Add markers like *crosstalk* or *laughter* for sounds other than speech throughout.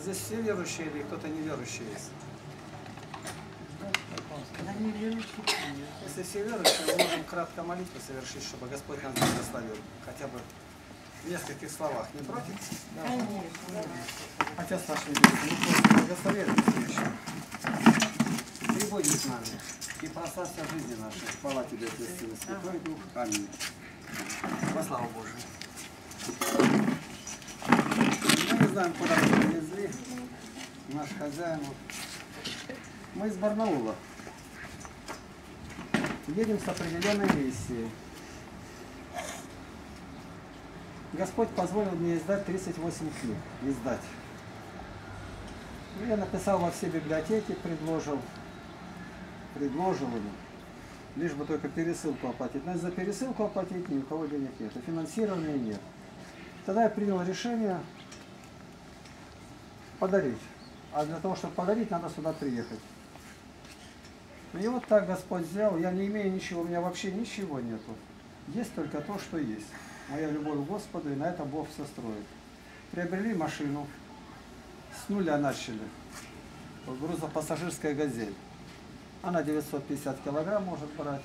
здесь все верующие или кто-то неверующий есть? Да. Если все верующие, мы можем кратко молитву совершить, чтобы Господь нас благословил. Хотя бы в нескольких словах. Не против? Конечно. Отец наш Небесный, мы просим благословения Ты будешь с нами и прославься жизни нашей. Хвала Тебе, Отец, Святой Дух. Аминь. Во славу Божию. Знаем, куда мы привезли. Наш хозяин. Мы из Барнаула. Едем с определенной миссией. Господь позволил мне издать 38 книг. Издать. Ну, Я написал во все библиотеки, предложил. Предложил ему. Лишь бы только пересылку оплатить. Но за пересылку оплатить ни у кого денег нет. И финансирования нет. Тогда я принял решение подарить. А для того, чтобы подарить, надо сюда приехать. И вот так Господь сделал. Я не имею ничего, у меня вообще ничего нету. Есть только то, что есть. Моя любовь к Господу, и на это Бог все строит. Приобрели машину, с нуля начали. Грузопассажирская газель. Она 950 килограмм может брать,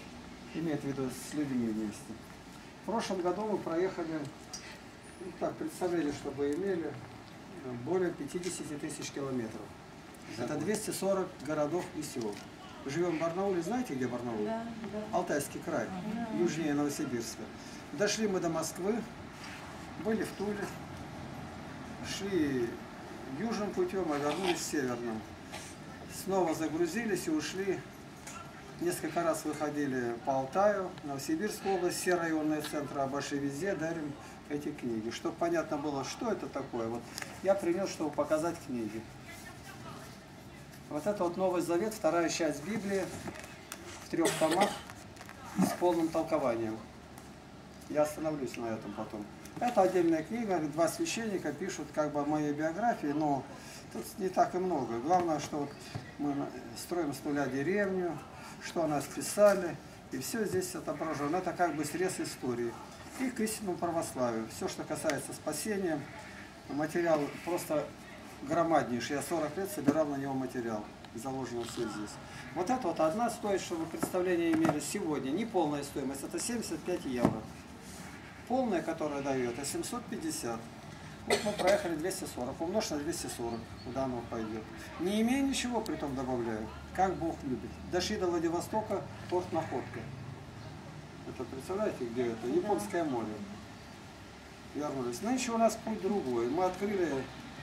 имеет в виду с людьми вместе. В прошлом году мы проехали, ну так, представляли, чтобы имели более 50 тысяч километров. Это 240 городов и сел. Живем в Барнауле, знаете, где Барнаул? Да, да. Алтайский край, южнее Новосибирска. Дошли мы до Москвы, были в Туле, шли южным путем, а вернулись северным. Снова загрузились и ушли. Несколько раз выходили по Алтаю, Новосибирскую область, все районные центры обошли везде, дарим эти книги. Чтобы понятно было, что это такое. Вот я принес, чтобы показать книги. Вот это вот Новый Завет, вторая часть Библии в трех томах с полным толкованием. Я остановлюсь на этом потом. Это отдельная книга, два священника пишут как бы о моей биографии, но тут не так и много. Главное, что вот мы строим с нуля деревню, что о нас писали, и все здесь отображено. Это как бы срез истории. И к истинному православию. Все, что касается спасения, материал просто громаднейший. Я 40 лет собирал на него материал. Заложено все здесь. Вот это вот одна стоит, чтобы вы представление имели сегодня. Не полная стоимость, это 75 евро. Полная, которая дает, это 750. Вот мы проехали 240. Умножь на 240, куда оно пойдет. Не имея ничего, при том добавляю. Как Бог любит. Дошли до Владивостока, порт Находка. Это представляете, где это? Японское море. Вернулись. Нынче у нас путь другой. Мы открыли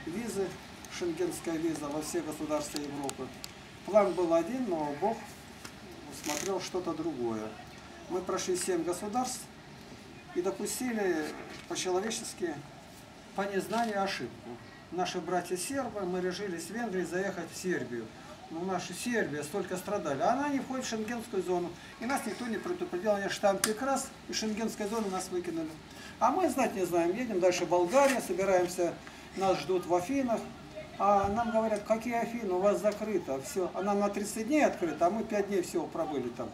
визы, шенгенская виза во все государства Европы. План был один, но Бог усмотрел что-то другое. Мы прошли семь государств и допустили по-человечески, по незнанию ошибку. Наши братья сербы, мы решились в Венгрии заехать в Сербию. Но наши Сербия столько страдали, а она не входит в шенгенскую зону. И нас никто не предупредил, они штамп раз, и шенгенской зоны нас выкинули. А мы знать не знаем, едем дальше в Болгария, собираемся, нас ждут в Афинах. А нам говорят, какие Афины, у вас закрыто, все. А нам на 30 дней открыто, а мы 5 дней всего пробыли там.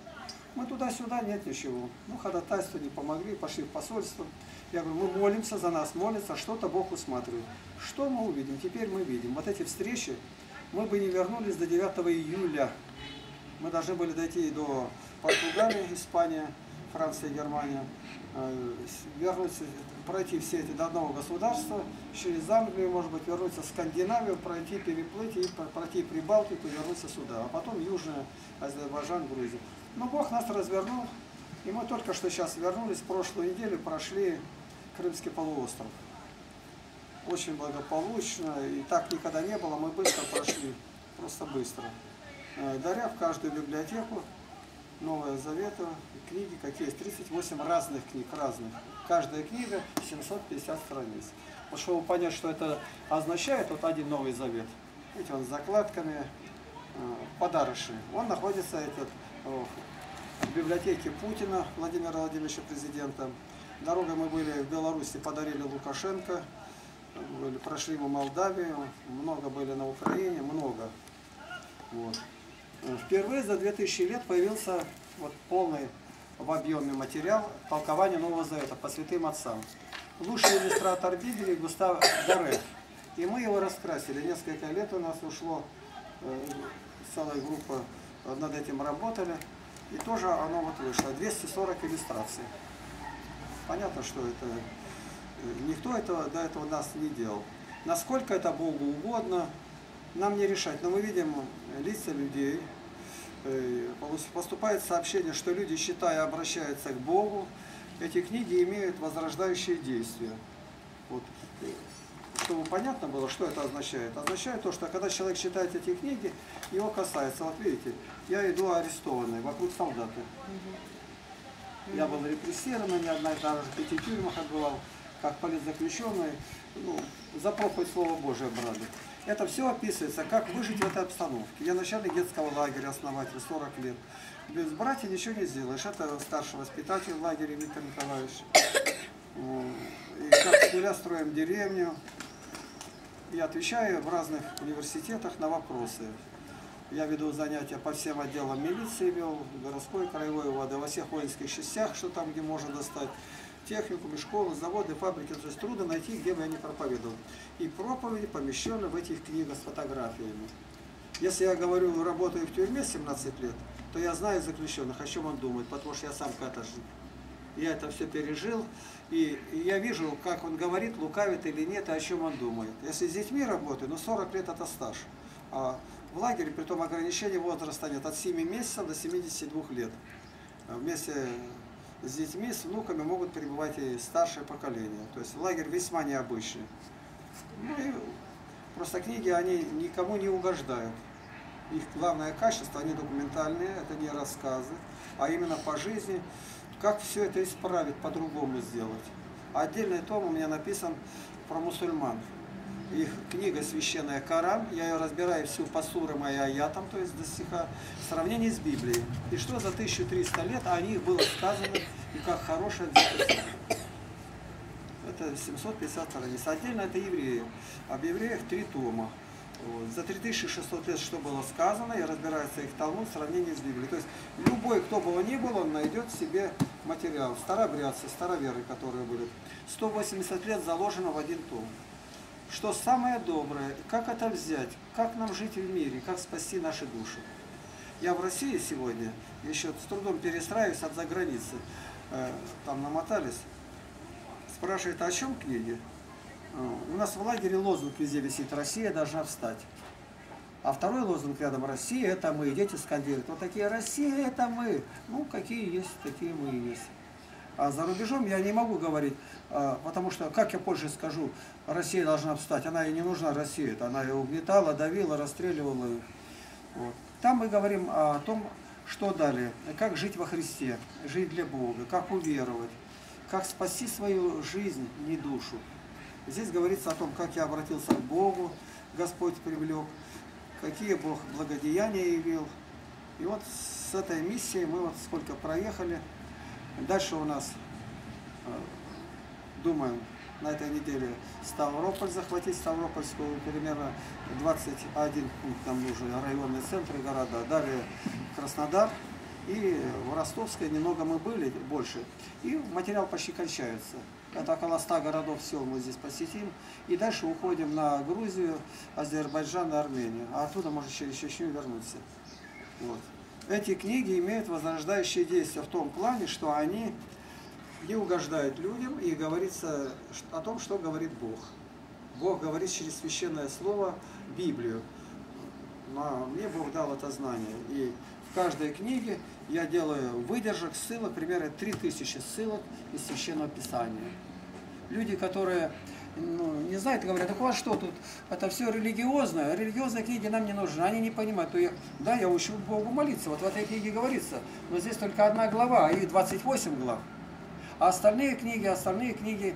Мы туда-сюда, нет ничего. Ну, ходатайство не помогли, пошли в посольство. Я говорю, мы молимся за нас, молится, что-то Бог усматривает. Что мы увидим? Теперь мы видим. Вот эти встречи, мы бы не вернулись до 9 июля. Мы должны были дойти до Португалии, Испания, Франция, Германия. Э, Вернуться, пройти все эти до одного государства, через Англию, может быть, вернуться в Скандинавию, пройти, переплыть и про- пройти Прибалтику, вернуться сюда. А потом Южная, Азербайджан, Грузия. Но Бог нас развернул, и мы только что сейчас вернулись, прошлую неделю прошли Крымский полуостров. Очень благополучно, и так никогда не было, мы быстро прошли, просто быстро. Э, Даря в каждую библиотеку Новое Завета, книги, какие есть, 38 разных книг, разных. Каждая книга 750 страниц. Вот чтобы понять, что это означает, вот один Новый Завет. Видите, он с закладками, э, подарочный. Он находится этот, э, в библиотеке Путина, Владимира Владимировича президента. Дорогой мы были в Беларуси, подарили Лукашенко, были, прошли мы Молдавию, много были на Украине, много. Вот. Э, Впервые за 2000 лет появился вот полный в объеме материал толкования Нового Завета по святым отцам. Лучший иллюстратор Библии Густав Даре. И мы его раскрасили. Несколько лет у нас ушло, э, целая группа над этим работали. И тоже оно вот вышло. 240 иллюстраций. Понятно, что это никто этого до этого нас не делал. Насколько это Богу угодно, нам не решать. Но мы видим лица людей, э, поступает сообщение, что люди, считая, обращаются к Богу, эти книги имеют возрождающие действия. Вот. Чтобы понятно было, что это означает. Означает то, что когда человек читает эти книги, его касается. Вот видите, я иду арестованный, вокруг солдаты. Я был репрессирован, не одна и та же в пяти тюрьмах отбывал, как политзаключенный, ну, за проповедь Слова Божия брали. Это все описывается, как выжить в этой обстановке. Я начальник детского лагеря, основатель, 40 лет. Без братья ничего не сделаешь. Это старший воспитатель в лагере Виктор Николаевич. И как с строим деревню. И отвечаю в разных университетах на вопросы. Я веду занятия по всем отделам милиции, вел городской, краевой УВД, во всех воинских частях, что там, где можно достать техникумы, школы, заводы, фабрики. То есть трудно найти, где бы я не проповедовал. И проповеди помещены в этих книгах с фотографиями. Если я говорю, работаю в тюрьме 17 лет, то я знаю заключенных, о чем он думает, потому что я сам жил. Я это все пережил, и, я вижу, как он говорит, лукавит или нет, и о чем он думает. Если с детьми работаю, ну 40 лет это стаж. А в лагере, при том ограничение возраста нет, от 7 месяцев до 72 лет. Вместе с детьми, с внуками могут пребывать и старшее поколение. То есть лагерь весьма необычный. Ну и просто книги, они никому не угождают. Их главное качество, они документальные, это не рассказы, а именно по жизни, как все это исправить, по-другому сделать. Отдельный том у меня написан про мусульман. Их книга «Священная Коран», я ее разбираю всю по сурам и аятам, то есть до стиха, в сравнении с Библией. И что за 1300 лет о них было сказано, и как хорошее записано. Это 750 страниц. Отдельно это евреи. Об евреях три тома. Вот. За 3600 лет что было сказано, и разбирается их Талмуд в сравнении с Библией. То есть любой, кто бы он ни был, он найдет себе материал. Старобрядцы, староверы, которые были. 180 лет заложено в один том. Что самое доброе, как это взять, как нам жить в мире, как спасти наши души. Я в России сегодня еще с трудом перестраиваюсь от заграницы. Э, там намотались. Спрашивает, а о чем книги? У нас в лагере лозунг везде висит «Россия должна встать». А второй лозунг рядом «Россия – это мы». Дети скандируют. Вот такие «Россия – это мы». Ну, какие есть, такие мы и есть. А за рубежом я не могу говорить, а, потому что, как я позже скажу, Россия должна встать. Она и не нужна России. Она ее угнетала, давила, расстреливала. Вот. Там мы говорим о том, что далее, как жить во Христе, жить для Бога, как уверовать, как спасти свою жизнь, не душу. Здесь говорится о том, как я обратился к Богу, Господь привлек, какие Бог благодеяния явил. И вот с этой миссией мы вот сколько проехали. Дальше у нас, э, думаем, на этой неделе Ставрополь захватить, Ставропольскую, примерно 21 пункт нам нужен, районные центры города. Далее Краснодар и в Ростовской немного мы были, больше. И материал почти кончается. Это около 100 городов, сел мы здесь посетим. И дальше уходим на Грузию, Азербайджан и Армению. А оттуда, может, через Чечню вернуться. Вот. Эти книги имеют возрождающее действие в том плане, что они не угождают людям и говорится о том, что говорит Бог. Бог говорит через священное слово Библию. Но мне Бог дал это знание. И в каждой книге я делаю выдержек, ссылок, примерно 3000 ссылок из Священного Писания. Люди, которые ну, не знают, говорят, так у вас что тут, это все религиозное, религиозные книги нам не нужны, они не понимают. То я, да, я учу Богу молиться, вот в этой книге говорится, но здесь только одна глава, а их 28 глав. А остальные книги, остальные книги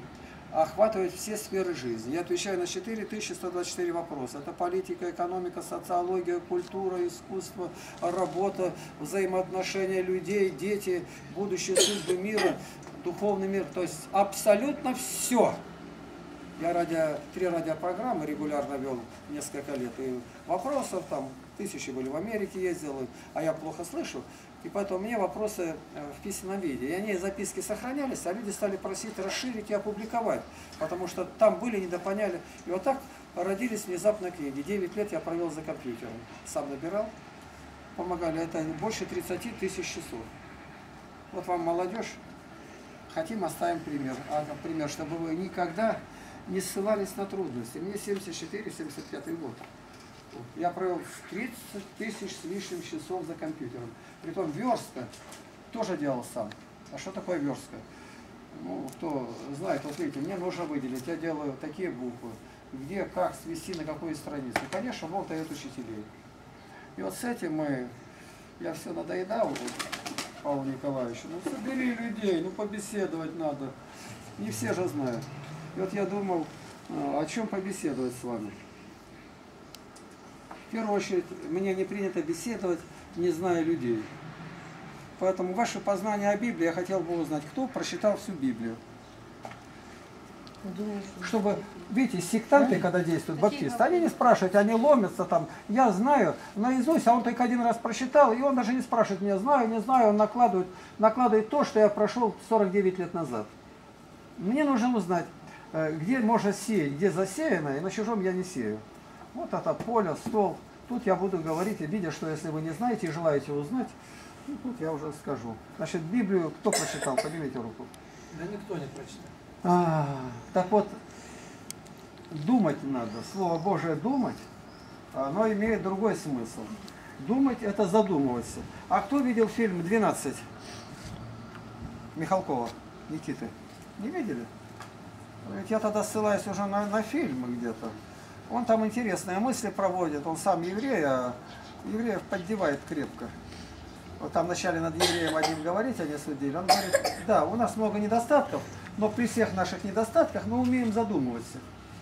охватывают все сферы жизни. Я отвечаю на 4124 вопроса. Это политика, экономика, социология, культура, искусство, работа, взаимоотношения людей, дети, будущее судьбы мира, духовный мир. То есть абсолютно все. Я радио, три радиопрограммы регулярно вел несколько лет. И вопросов там тысячи были в Америке ездил, а я плохо слышу. И поэтому мне вопросы э, в письменном виде. И они записки сохранялись, а люди стали просить расширить и опубликовать. Потому что там были, недопоняли. И вот так родились внезапно книги. 9 лет я провел за компьютером. Сам набирал, помогали. Это больше 30 тысяч часов. Вот вам молодежь, хотим оставим пример. А, пример, чтобы вы никогда не ссылались на трудности. Мне 74-75 год. Я провел 30 тысяч с лишним часов за компьютером. Притом верстка тоже делал сам. А что такое верстка? Ну, кто знает, вот видите, мне нужно выделить, я делаю такие буквы, где, как свести, на какую страницу. Конечно, Бог дает учителей. И вот с этим мы, я все надоедал, вот, Павлу Николаевичу, ну собери людей, ну побеседовать надо. Не все же знают. И вот я думал, а, о чем побеседовать с вами. В первую очередь, мне не принято беседовать, не зная людей. Поэтому ваше познание о Библии я хотел бы узнать, кто прочитал всю Библию. Чтобы, видите, сектанты, когда действуют, баптисты, они не спрашивают, они ломятся там, я знаю наизусть, а он только один раз прочитал, и он даже не спрашивает меня, знаю, не знаю, он накладывает, накладывает то, что я прошел 49 лет назад. Мне нужно узнать, э, где можно сеять, где засеяно, и на чужом я не сею. Вот это поле, стол. Тут я буду говорить, и видя, что если вы не знаете и желаете узнать, ну, тут я уже скажу. Значит, Библию кто прочитал? Поднимите руку. Да никто не прочитал. А, так вот, думать надо. Слово Божие думать, оно имеет другой смысл. Думать это задумываться. А кто видел фильм «12» Михалкова, Никиты? Не видели? Ведь я тогда ссылаюсь уже на, на фильмы где-то. Он там интересные мысли проводит, он сам еврей, а евреев поддевает крепко. Вот там вначале над евреем одним говорить, они судили. Он говорит, да, у нас много недостатков, но при всех наших недостатках мы умеем задумываться.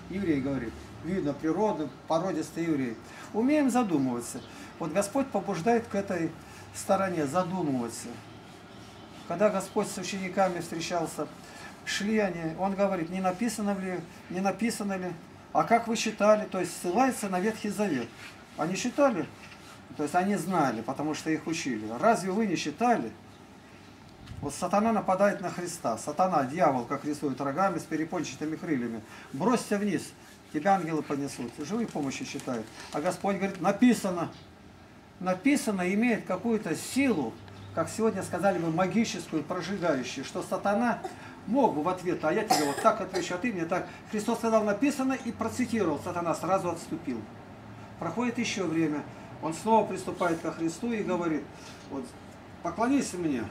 Еврей говорит, видно, природный, породистый еврей. Умеем задумываться. Вот Господь побуждает к этой стороне задумываться. Когда Господь с учениками встречался, шли они, Он говорит, не написано ли, не написано ли, а как вы считали, то есть ссылается на Ветхий Завет. Они считали, то есть они знали, потому что их учили. Разве вы не считали? Вот сатана нападает на Христа. Сатана, дьявол, как рисует рогами с перепончатыми крыльями. Бросься вниз, тебя ангелы понесут. Живые помощи считают. А Господь говорит, написано. Написано имеет какую-то силу, как сегодня сказали бы, магическую, прожигающую, что сатана мог бы в ответ, а я тебе вот так отвечу, а ты мне так. Христос сказал, написано и процитировал, сатана сразу отступил. Проходит еще время, он снова приступает ко Христу и говорит, вот, поклонись мне,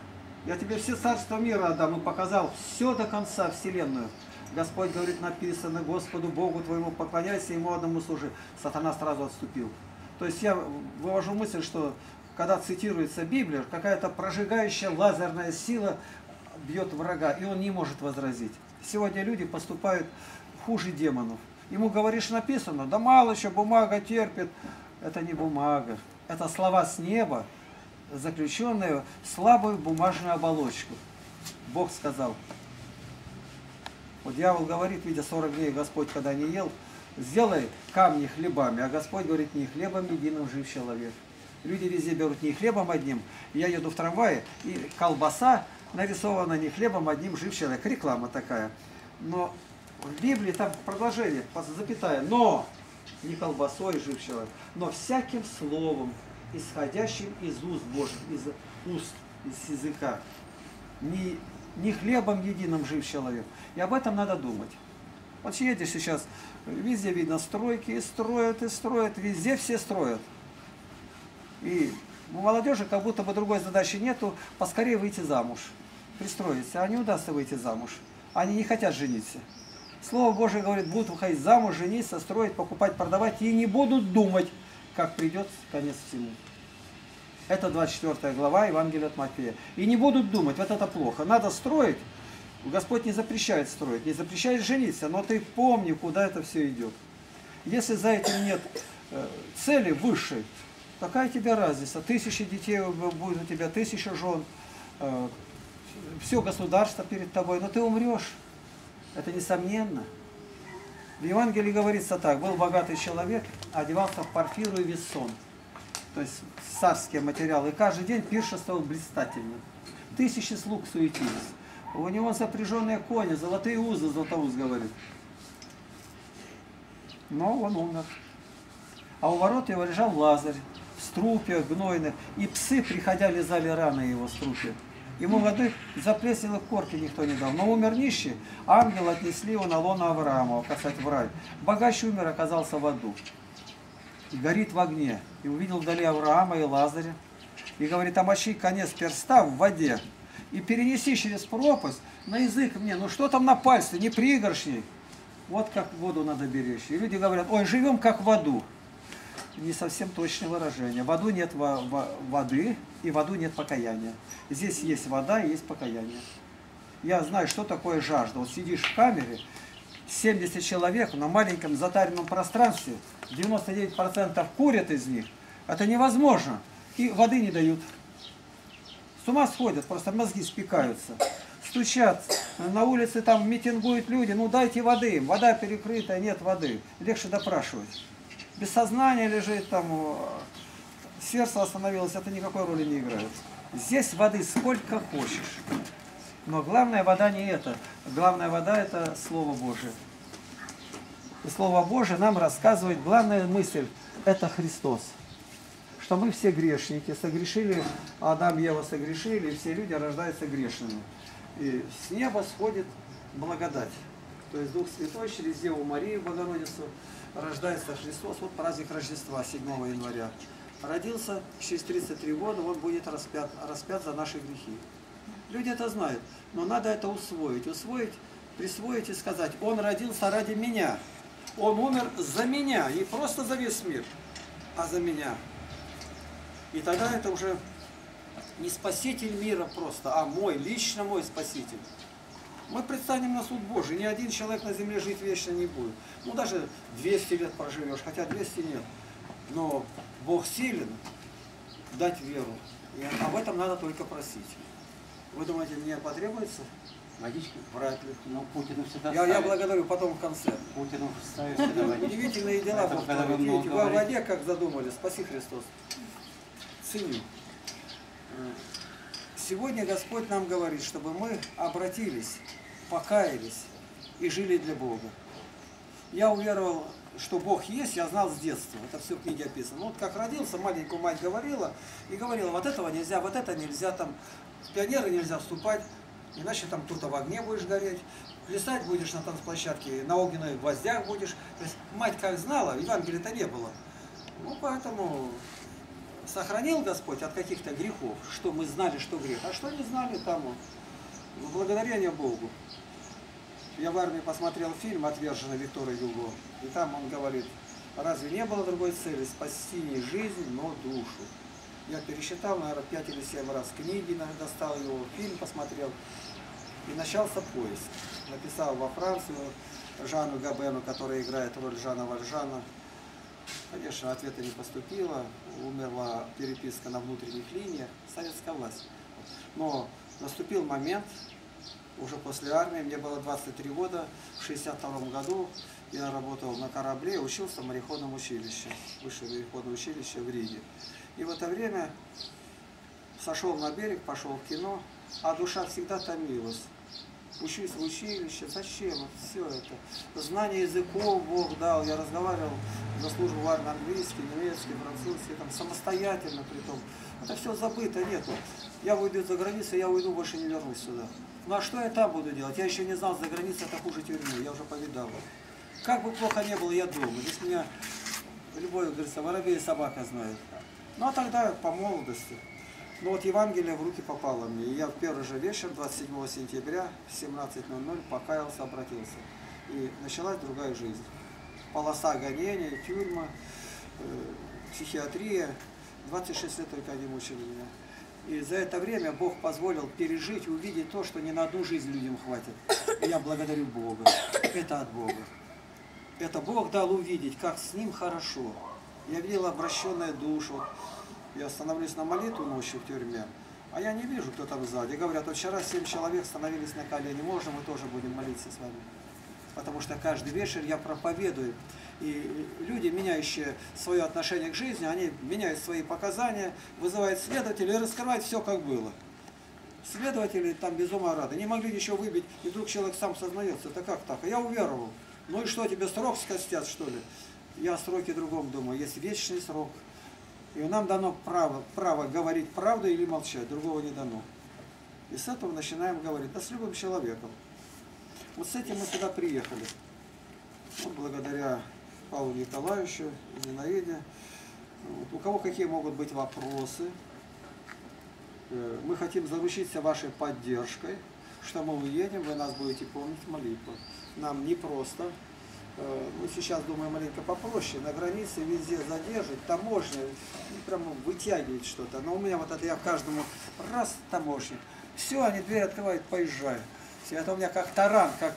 я тебе все царства мира отдам, и показал все до конца вселенную. Господь говорит, написано, Господу Богу твоему поклоняйся, ему одному служи. Сатана сразу отступил. То есть я вывожу мысль, что когда цитируется Библия, какая-то прожигающая лазерная сила бьет врага, и он не может возразить. Сегодня люди поступают хуже демонов. Ему говоришь, написано, да мало еще, бумага терпит. Это не бумага, это слова с неба, заключенные в слабую бумажную оболочку. Бог сказал. Вот дьявол говорит, видя 40 дней Господь, когда не ел, сделай камни хлебами, а Господь говорит, не хлебом единым жив человек. Люди везде берут не хлебом одним. Я еду в трамвае, и колбаса нарисована не хлебом одним жив человек. Реклама такая. Но в Библии там продолжение, запятая, но не колбасой жив человек, но всяким словом, исходящим из уст Божьих, из уст, из языка. Не, не хлебом единым жив человек. И об этом надо думать. Вот едешь сейчас, везде видно стройки, и строят, и строят, везде все строят. И у молодежи как будто бы другой задачи нету, поскорее выйти замуж, пристроиться. А не удастся выйти замуж. Они не хотят жениться. Слово Божие говорит, будут выходить замуж, жениться, строить, покупать, продавать, и не будут думать, как придет конец всему. Это 24 глава Евангелия от Матфея. И не будут думать, вот это плохо. Надо строить. Господь не запрещает строить, не запрещает жениться, но ты помни, куда это все идет. Если за этим нет э, цели высшей, какая тебе разница? Тысячи детей будет у тебя, тысяча жен, э, все государство перед тобой, но ты умрешь. Это несомненно. В Евангелии говорится так, был богатый человек, одевался в парфиру и вессон, то есть царские материалы, и каждый день пиршествовал блистательно. Тысячи слуг суетились. У него запряженные кони, золотые узы, Златоуст говорит. Но он умер. А у ворот его лежал Лазарь в струпе гнойных, и псы, приходя, лизали раны его струпе. Ему воды заплесневых корки никто не дал. Но умер нищий, ангел отнесли его на лоно Авраама, касать в рай. Богач умер, оказался в аду. И горит в огне. И увидел вдали Авраама и Лазаря. И говорит, омочи конец перста в воде. И перенеси через пропасть на язык мне. Ну что там на пальце, не пригоршней. Вот как воду надо беречь. И люди говорят, ой, живем как в аду. Не совсем точное выражение. В аду нет во- во- воды и в аду нет покаяния. Здесь есть вода и есть покаяние. Я знаю, что такое жажда. Вот сидишь в камере, 70 человек на маленьком затаренном пространстве, 99% курят из них. Это невозможно. И воды не дают. С ума сходят, просто мозги спекаются. Стучат, на улице там митингуют люди, ну дайте воды. Вода перекрыта, нет воды. Легче допрашивать. Без сознания лежит там, сердце остановилось, это никакой роли не играет. Здесь воды сколько хочешь. Но главная вода не это. Главная вода это Слово Божие. И Слово Божие нам рассказывает главная мысль – это Христос. Что мы все грешники, согрешили, Адам и Ева согрешили, и все люди рождаются грешными. И с неба сходит благодать. То есть Дух Святой через Деву Марию Богородицу рождается Христос. Вот праздник Рождества 7 января. Родился, через 33 года он будет распят, распят за наши грехи. Люди это знают, но надо это усвоить. Усвоить, присвоить и сказать, он родился ради меня. Он умер за меня, не просто за весь мир, а за меня. И тогда это уже не спаситель мира просто, а мой, лично мой спаситель. Мы предстанем на суд Божий, ни один человек на земле жить вечно не будет. Ну даже 200 лет проживешь, хотя 200 нет. Но Бог силен дать веру. И об этом надо только просить. Вы думаете, мне потребуется? Водички? Вряд ли. Ну, Путину всегда Я, я благодарю потом в конце. Путину ставит всегда водички. Удивительные дела вы Видите, вы о воде как задумали. Спаси Христос. Ценю. Э, Сегодня Господь нам говорит, чтобы мы обратились, покаялись и жили для Бога. Я уверовал, что Бог есть, я знал с детства. Это все в книге описано. Вот как родился, маленькую мать говорила, и говорила, вот этого нельзя, вот это нельзя, там, в пионеры нельзя вступать, иначе там тут в огне будешь гореть, плясать будешь на танцплощадке, на огненных гвоздях будешь. То есть мать как знала, Евангелия-то не было. Ну, поэтому сохранил Господь от каких-то грехов, что мы знали, что грех, а что не знали, тому. Благодарение Богу. Я в армии посмотрел фильм «Отверженный» Виктора Юго, и там он говорит, разве не было другой цели спасти не жизнь, но душу? Я пересчитал, наверное, 5 или 7 раз книги достал его, фильм посмотрел, и начался поиск. Написал во Францию Жанну Габену, которая играет роль Жана Вальжана. Конечно, ответа не поступило, умерла переписка на внутренних линиях, советская власть. Но наступил момент, уже после армии, мне было 23 года, в 62 году я работал на корабле, учился в мореходном училище, высшее мореходное училище в Риге. И в это время сошел на берег, пошел в кино, а душа всегда томилась. Учусь в училище, зачем все это? Знание языков Бог дал, я разговаривал за службу в армии английский, немецкий, французский, там самостоятельно при том. Это все забыто, нету. Я уйду за границу, я уйду, больше не вернусь сюда. Ну а что я там буду делать? Я еще не знал, за границей это хуже тюрьмы, я уже повидал. Как бы плохо не было, я дома. Здесь меня любой, говорится, воробей и собака знают. Ну а тогда по молодости. Ну вот Евангелие в руки попало мне. И я в первый же вечер, 27 сентября, в 17.00 покаялся, обратился. И началась другая жизнь. Полоса гонения, тюрьма, э, психиатрия. 26 лет только они мучили меня. И за это время Бог позволил пережить, увидеть то, что ни на одну жизнь людям хватит. Я благодарю Бога. Это от Бога. Это Бог дал увидеть, как с Ним хорошо. Я видел обращенную душу. Я становлюсь на молитву ночью в тюрьме, а я не вижу, кто там сзади. Говорят, вчера семь человек становились на колени, можно мы тоже будем молиться с вами. Потому что каждый вечер я проповедую. И люди, меняющие свое отношение к жизни, они меняют свои показания, вызывают следователей и раскрывают все, как было. Следователи там без ума рады, не могли ничего выбить, и вдруг человек сам сознается, это как так? А я уверовал. Ну и что, тебе срок скостят, что ли? Я о сроке другом думаю. Есть вечный срок. И нам дано право, право говорить правду или молчать, другого не дано. И с этого начинаем говорить, да с любым человеком. Вот с этим мы сюда приехали. Вот благодаря Павлу Николаевичу, Зинаиде. Вот. У кого какие могут быть вопросы? Э, Мы хотим заручиться вашей поддержкой, что мы уедем, вы нас будете помнить молитву. Нам не просто. Э, Мы сейчас думаем маленько попроще. На границе везде задержит, таможня, ну, прям вытягивает что-то. Но у меня вот это я каждому раз таможник. Все, они дверь открывают, поезжаю. Это у меня как таран, как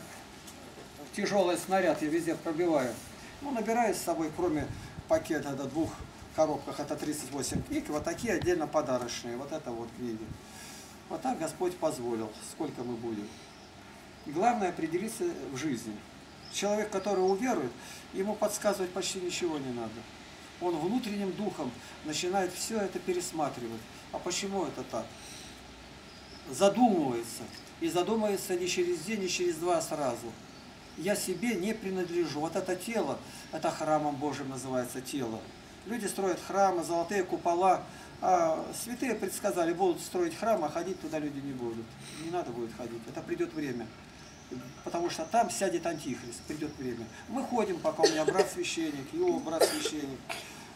тяжелый снаряд, я везде пробиваю. Ну, набираю с собой, кроме пакета до двух коробках, это 38 книг, вот такие отдельно подарочные, вот это вот книги. Вот так Господь позволил, сколько мы будем. Главное определиться в жизни. Человек, который уверует, ему подсказывать почти ничего не надо. Он внутренним духом начинает все это пересматривать. А почему это так? Задумывается. И задумывается не через день, не через два, а сразу. Я себе не принадлежу. Вот это тело, это храмом Божьим называется тело. Люди строят храмы, золотые купола. А святые предсказали, будут строить храм, а ходить туда люди не будут. Не надо будет ходить. Это придет время. Потому что там сядет антихрист, придет время. Мы ходим, пока у меня брат священник, его брат священник,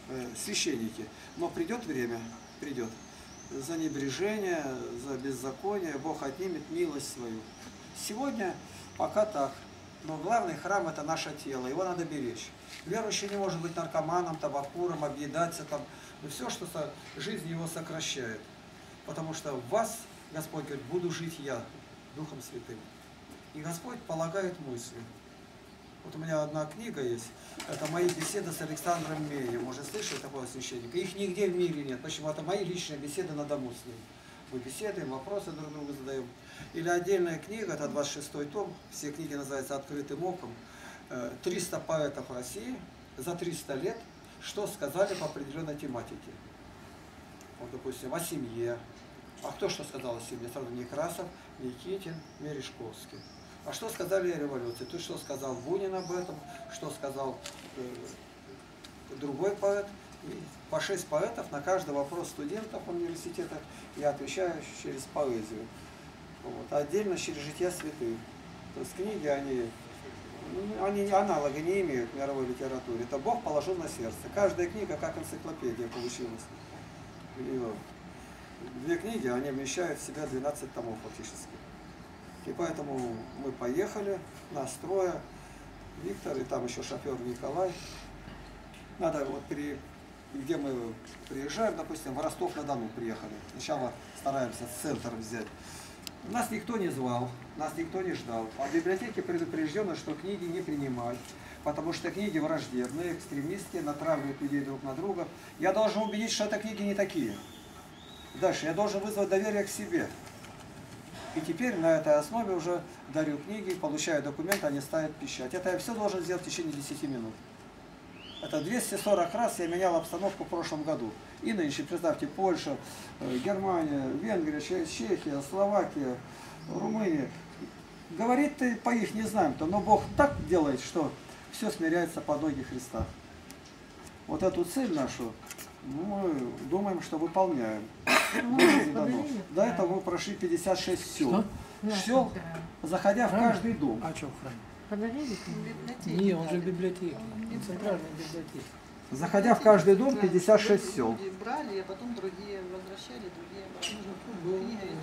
э, священники. Но придет время, придет. За небрежение, за беззаконие Бог отнимет милость свою. Сегодня пока так. Но главный храм это наше тело, его надо беречь. Верующий не может быть наркоманом, табакуром, объедаться там. Но все, что со, жизнь его сокращает. Потому что в вас, Господь говорит, буду жить я, Духом Святым. И Господь полагает мысли. Вот у меня одна книга есть, это мои беседы с Александром Меем. Может, слышали такого священника? Их нигде в мире нет. Почему? Это мои личные беседы на дому с ним. Мы беседуем, вопросы друг другу задаем. Или отдельная книга, это 26 том, все книги называются «Открытым оком». Э, 300 поэтов России за 300 лет, что сказали по определенной тематике. Вот, допустим, о семье. А кто что сказал о семье? Сразу Некрасов, Никитин, Мережковский. А что сказали о революции? Ты что сказал Бунин об этом? Что сказал э, другой поэт? И по шесть поэтов на каждый вопрос студентов университета я отвечаю через поэзию. Вот. Отдельно через жития святых. То есть книги, они, ну, они аналога не имеют в мировой литературе. Это Бог положил на сердце. Каждая книга как энциклопедия получилась. И две книги, они вмещают в себя 12 томов фактически. И поэтому мы поехали, нас трое, Виктор и там еще шофер Николай. Надо вот при, где мы приезжаем, допустим, в Ростов-на-Дону приехали. Сначала стараемся центр взять. Нас никто не звал, нас никто не ждал. А в библиотеке предупреждено, что книги не принимать, потому что книги враждебные, экстремистские, натравливают людей друг на друга. Я должен убедить, что это книги не такие. Дальше я должен вызвать доверие к себе. И теперь на этой основе уже дарю книги, получаю документы, они ставят печать. Это я все должен сделать в течение 10 минут. Это 240 раз я менял обстановку в прошлом году. И нынче, представьте, Польша, э, Германия, Венгрия, Че- Чехия, Словакия, Румыния. Говорит ты по их не знаем-то, но Бог так делает, что все смиряется под ноги Христа. Вот эту цель нашу мы думаем, что выполняем. Ну, дано. До этого мы прошли 56 сел. Что? Сел, заходя в каждый дом. А что в храме? Подарили? Не, он же в библиотеке. Центральной библиотеке. Заходя в каждый дом, 56 сел. Брали, а потом другие возвращали, другие брали. Был, Книга есть.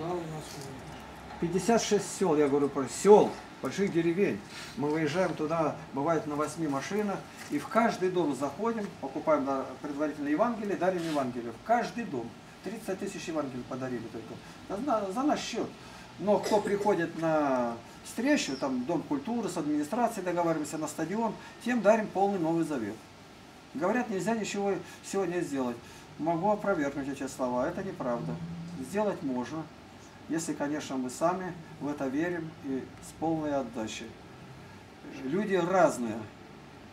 э. 56 сел, я говорю про сел, больших деревень. Мы выезжаем туда, бывает на 8 машинах, и в каждый дом заходим, покупаем на предварительно Евангелие, дарим Евангелие. В каждый дом. 30 тысяч Евангелий подарили только. За, за наш счет. Но кто приходит на встречу, там Дом культуры, с администрацией договариваемся на стадион, тем дарим полный Новый Завет. Говорят, нельзя ничего сегодня сделать. Могу опровергнуть эти слова. Это неправда. Сделать можно, если, конечно, мы сами в это верим и с полной отдачей. Люди разные.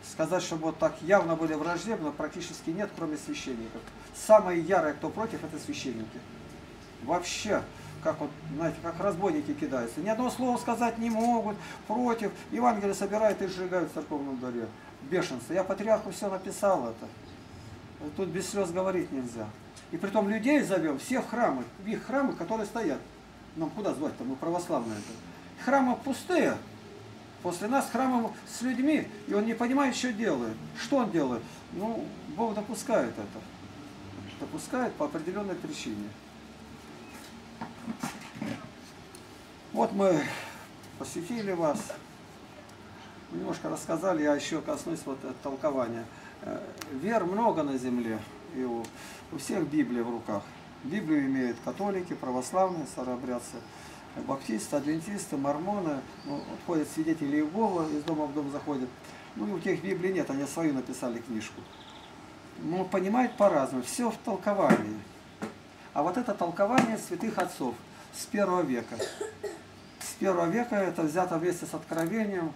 Сказать, чтобы вот так явно были враждебны, практически нет, кроме священников. Самые ярые, кто против, это священники. Вообще, как вот, знаете, как разбойники кидаются. Ни одного слова сказать не могут, против. Евангелие собирают и сжигают в церковном дворе. Бешенство. Я патриарху все написал это. Тут без слез говорить нельзя. И притом людей зовем все в храмы, в их храмы, которые стоят. Нам куда звать-то, мы православные это. Храмы пустые. После нас храмы с людьми, и он не понимает, что делает. Что он делает? Ну, Бог допускает это. Допускает по определенной причине. Вот мы посетили вас, немножко рассказали, я еще коснусь вот толкования. Э, Вер много на земле, и у, у всех Библия в руках. Библию имеют католики, православные, старообрядцы, баптисты, адвентисты, мормоны, ну, вот ходят свидетели Иегова, из дома в дом заходят. Ну и у тех Библии нет, они свою написали книжку. Ну, понимают по-разному, все в толковании. А вот это толкование святых отцов с первого века. С первого века это взято вместе с откровением.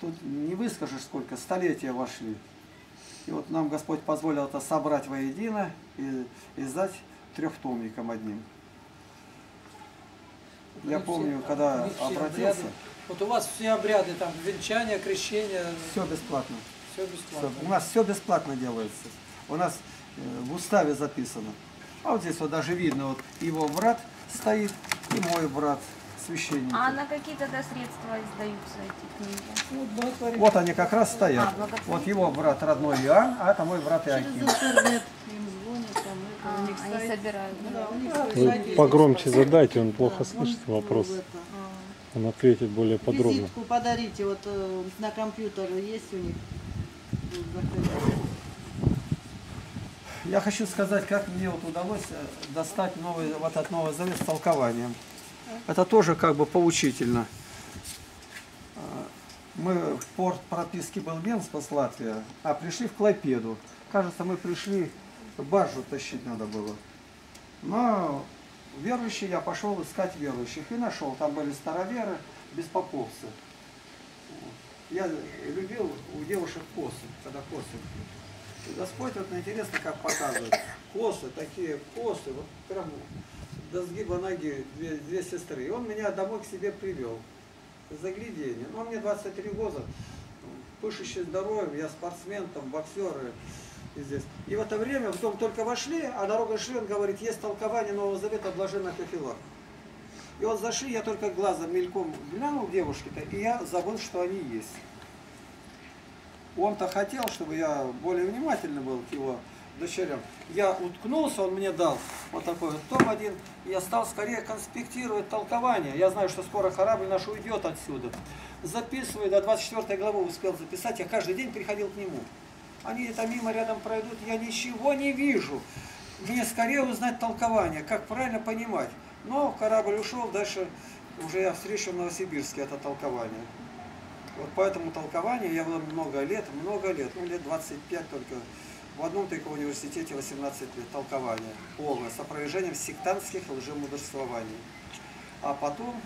Тут не выскажешь, сколько столетия вошли. И вот нам Господь позволил это собрать воедино и издать трехтомником одним. Я помню, все- когда все обратился, обряды- Вот у вас все обряды, там, венчание, крещение, все бесплатно. все бесплатно. У нас все бесплатно делается. У нас э, в уставе записано. А вот здесь вот даже видно, вот его брат стоит и мой брат, священник. А на какие тогда средства издаются эти книги? Вот они как раз стоят. А. Вот его брат родной Иоанн, а это мой брат это, А, у них они сайт. собирают. Да, да? у них Да, свой Вы сайт есть. погромче задайте, он плохо слышит вопрос. Он ответит более подробно. Визитку подарите, вот э, на компьютер есть у них. Я хочу сказать, как мне вот удалось э, достать новый, вот этот Новый Завет с толкованием. Это тоже как бы поучительно. А, Мы в порт прописки был Менспас, Латвия, а пришли в Клайпеду. Кажется, мы пришли, баржу тащить надо было. Но верующие, я пошел искать верующих и нашел. Там были староверы, беспоповцы. Я любил у девушек косы, когда косы. И Господь, вот интересно, как показывает. Косы, такие косы, вот прям до сгиба ноги две, две сестры. И он меня домой к себе привел. Заглядение. Ну, мне 23 года, пышущий здоровьем, я спортсмен, там, боксер и, здесь. И в это время в дом только вошли, а дорога шли, он говорит, есть толкование Нового Завета о блаженных Афилах. И вот зашли, я только глазом мельком глянул девушки-то, и я забыл, что они есть. Он-то хотел, чтобы я более внимательный был к его дочерям. Я уткнулся, он мне дал вот такой вот том один, я стал скорее конспектировать толкование. Я знаю, что скоро корабль наш уйдет отсюда. Записываю, до 24 главы успел записать, я каждый день приходил к нему. Они это мимо рядом пройдут, я ничего не вижу. Мне скорее узнать толкование, как правильно понимать. Но корабль ушел, дальше уже я встречу в Новосибирске это толкование. Вот поэтому толкование я много лет, много лет, ну лет 25 только. В одном только университете 18 лет толкование полное, с опровержением сектантских лжемудрствований. А потом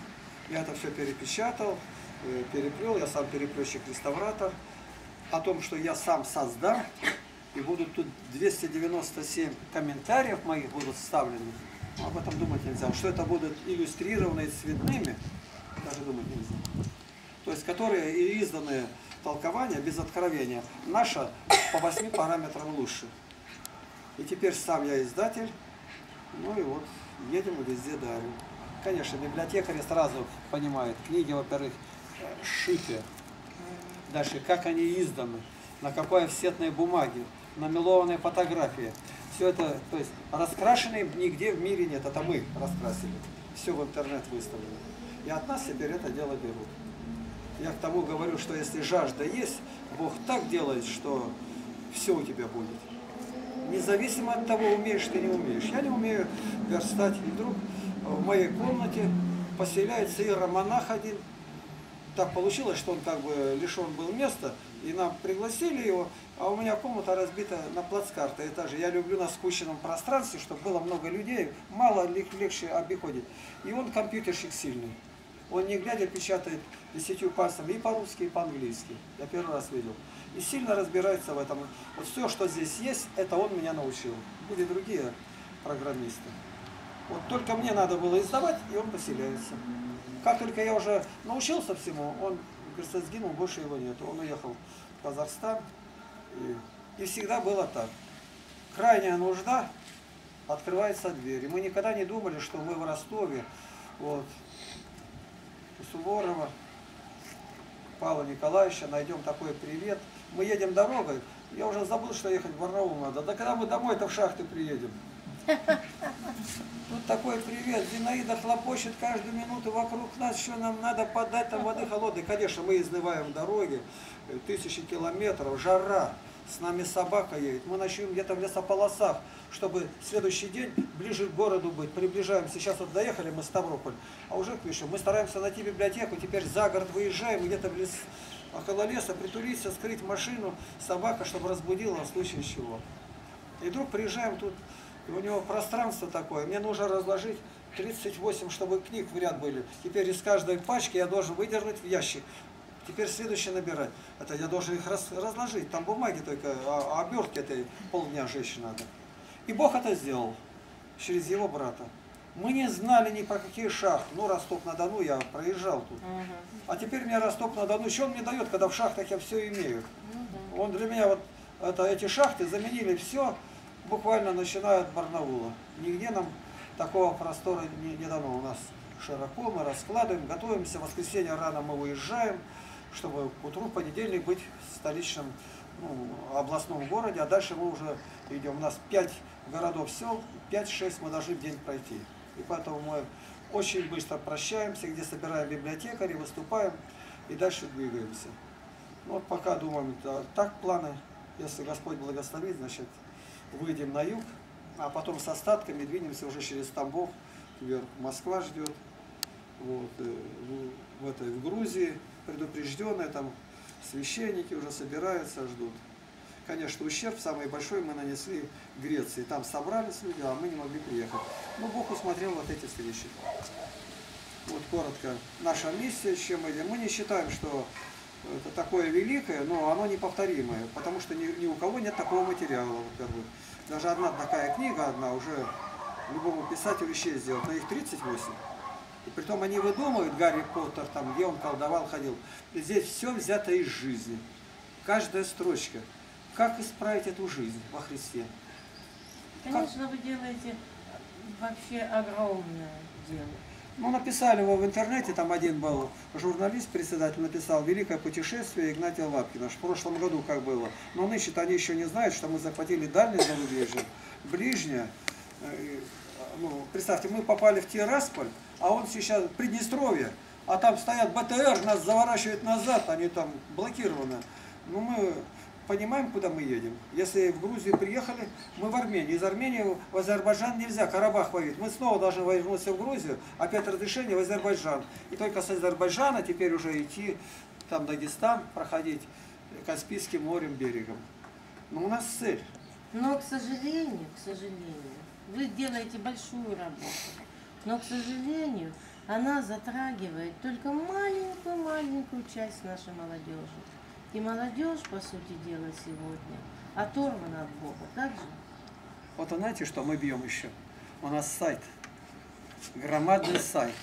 я это все перепечатал, э, переплел, я сам переплетчик-реставратор. О том, что я сам создам, и будут тут 297 комментариев моих будут вставлены. Об этом думать нельзя. Что это будут иллюстрированные цветными, даже думать нельзя то есть которые и изданные толкования без откровения. Наша по восьми параметрам лучше. И теперь сам я издатель, ну и вот едем и везде дарю. Конечно, библиотекари сразу понимают, книги, во-первых, шиты, дальше как они изданы, на какой офсетной бумаге, намелованные фотографии. Все это, то есть раскрашенные нигде в мире нет, это мы раскрасили. Все в интернет выставлено. И от нас теперь это дело берут. Я к тому говорю, что если жажда есть, Бог так делает, что все у тебя будет. Независимо от того, умеешь ты не умеешь. Я не умею верстать. И вдруг в моей комнате поселяется иеромонах один. Так получилось, что он как бы лишен был места, и нам пригласили его, а у меня комната разбита на плацкарте этаже. Я люблю на скученном пространстве, чтобы было много людей, мало лег- легче обиходить. И он компьютерщик сильный. Он не глядя печатает десятью пальцами и по-русски, и по-английски. Я первый раз видел. И сильно разбирается в этом. Вот все, что здесь есть, это он меня научил. Были другие программисты. Вот только мне надо было издавать, и он поселяется. Как только я уже научился всему, он, говорится, сгинул, больше его нет. Он уехал в Казахстан. И, и всегда было так. Крайняя нужда, открывается дверь. И мы никогда не думали, что мы в Ростове, вот, у Суворова, Павла Николаевича найдем такой привет. Мы едем дорогой, я уже забыл, что ехать в Барнаул надо. Да когда мы домой-то в шахты приедем? Тут такой привет, Зинаида хлопочет каждую минуту вокруг нас, что нам надо подать там воды холодной. Конечно, мы изнываем дороги, тысячи километров, жара, с нами собака едет. Мы ночуем где-то в лесополосах, чтобы следующий день ближе к городу быть. Приближаемся, сейчас вот доехали мы в Ставрополь, а уже к Вишу. Мы стараемся найти библиотеку, теперь за город выезжаем, где-то в лес, около леса, притулиться, скрыть машину, собака, чтобы разбудила в случае чего. И вдруг приезжаем тут, и у него пространство такое, мне нужно разложить 38, чтобы книг в ряд были. Теперь из каждой пачки я должен выдернуть в ящик. Теперь следующее набирать. Это я должен их раз- разложить. Там бумаги только, а, а обертки этой полдня женщин надо. И Бог это сделал через его брата. Мы не знали ни про какие шахты. Ну, Ростов-на-Дону я проезжал тут. А теперь мне Ростов-на-Дону, что он мне дает, когда в шахтах я все имею? Он для меня вот, это, эти шахты заменили все, буквально начиная от Барнаула. Нигде нам такого простора не, не дано. У нас широко, мы раскладываем, готовимся. В воскресенье рано мы выезжаем, чтобы к утру в понедельник быть в столичном ну, областном городе, а дальше мы уже идем. У нас пять городов, сел, 5-6 мы должны в день пройти. И поэтому мы очень быстро прощаемся, где собираем библиотекарей, выступаем и дальше двигаемся. Ну, вот пока думаем, да, так планы, если Господь благословит, значит, выйдем на юг, а потом с остатками двинемся уже через Тамбов вверх. Москва ждет, вот, э, в, в этой, в Грузии предупрежденные, там священники уже собираются, ждут. Конечно, ущерб самый большой мы нанесли Греции. Там собрались люди, а мы не могли приехать. Но Бог усмотрел вот эти встречи. Вот коротко наша миссия, чем мы. Мы не считаем, что это такое великое, но оно неповторимое, потому что ни, ни у кого нет такого материала, во-первых. Даже одна такая книга, одна уже любому писателю исчез сделать, но их 38. И притом они выдумывают, Гарри Поттер, там, где он колдовал, ходил. И здесь все взято из жизни. Каждая строчка. Как исправить эту жизнь во Христе? Конечно, вы делаете вообще огромное дело. Ну, написали его в интернете, там один был журналист, председатель, написал «Великое путешествие Игнатия Лапкина». В прошлом году как было. Но нынче они еще не знают, что мы захватили дальнее зарубежье, ближнее. Э, Ну, представьте, мы попали в Тирасполь, а он сейчас в Приднестровье, а там стоят БТР, нас заворачивают назад, они там блокированы. Ну, мы понимаем, куда мы едем. Если в Грузию приехали, мы в Армению. Из Армении в Азербайджан нельзя, Карабах воюет. Мы снова должны вернуться в Грузию, опять разрешение в Азербайджан. И только с Азербайджана теперь уже идти, там Дагестан, проходить Каспийским морем, берегом. Но у нас цель. Но, к сожалению, к сожалению, вы делаете большую работу. Но, к сожалению, она затрагивает только маленькую-маленькую часть нашей молодежи. И молодежь, по сути дела, сегодня оторвана от Бога. Так же? Вот а знаете, что мы бьем еще? У нас сайт, громадный сайт.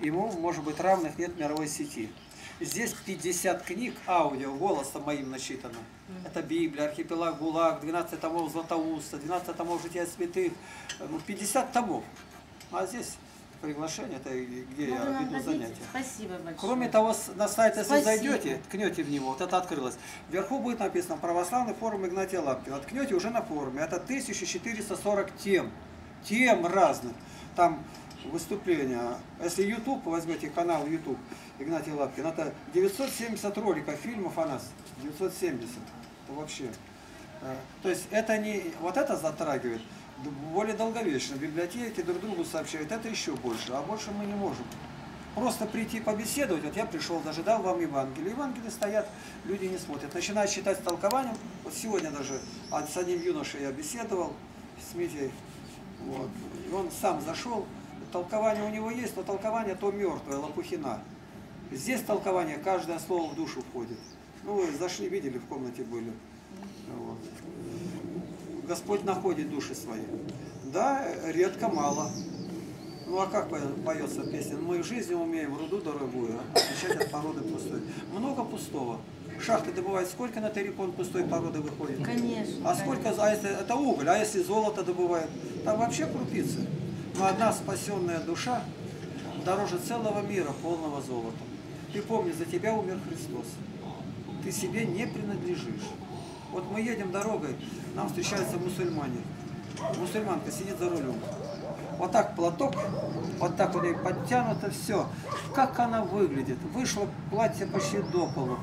Ему, может быть, равных нет мировой сети. Здесь 50 книг аудио, голосом моим начитано. Это Библия, Архипелаг ГУЛАГ, 12 томов Златоуста, 12 томов Жития Святых, ну, 50 томов. А здесь приглашение, это где Ну, я веду занятия. Спасибо большое. Кроме того, на сайт, если Спасибо. зайдете, ткнете в него, вот это открылось, вверху будет написано «Православный форум Игнатия Лапкина». Ткнете уже на форуме. Это 1440 тем. Тем разных. Там выступления. Если YouTube, возьмете канал YouTube Игнатий Лапкин, это 970 роликов, фильмов о нас. 970. Это вообще. э, То есть это не... Вот это затрагивает более долговечно. Библиотеки друг другу сообщают. Это еще больше. А больше мы не можем просто прийти побеседовать. Вот я пришел, даже вам Евангелие. Евангелие стоят, люди не смотрят. Начинают читать толкованием. Вот сегодня даже с одним юношей я беседовал, с Митей. Вот. И он сам зашел. Толкование у него есть, но толкование то мертвое, лопухина. Здесь толкование, каждое слово в душу входит. Ну, вы зашли, видели, в комнате были. Вот. Господь находит души свои. Да, редко, мало. Ну а как пое- поется песня? Мы в жизни умеем руду дорогую отличать от породы пустой. Много пустого. Шахты добывают сколько на террикон пустой породы выходит? Конечно. А сколько, а если это уголь, а если золото добывают? Там вообще крупицы. Но одна спасенная душа дороже целого мира, полного золота. Ты помни, за тебя умер Христос. Ты себе не принадлежишь. Вот мы едем дорогой, нам встречаются мусульмане. Мусульманка сидит за рулем. Вот так платок, вот так вот ей подтянуто все. Как она выглядит? Вышло платье почти до полу.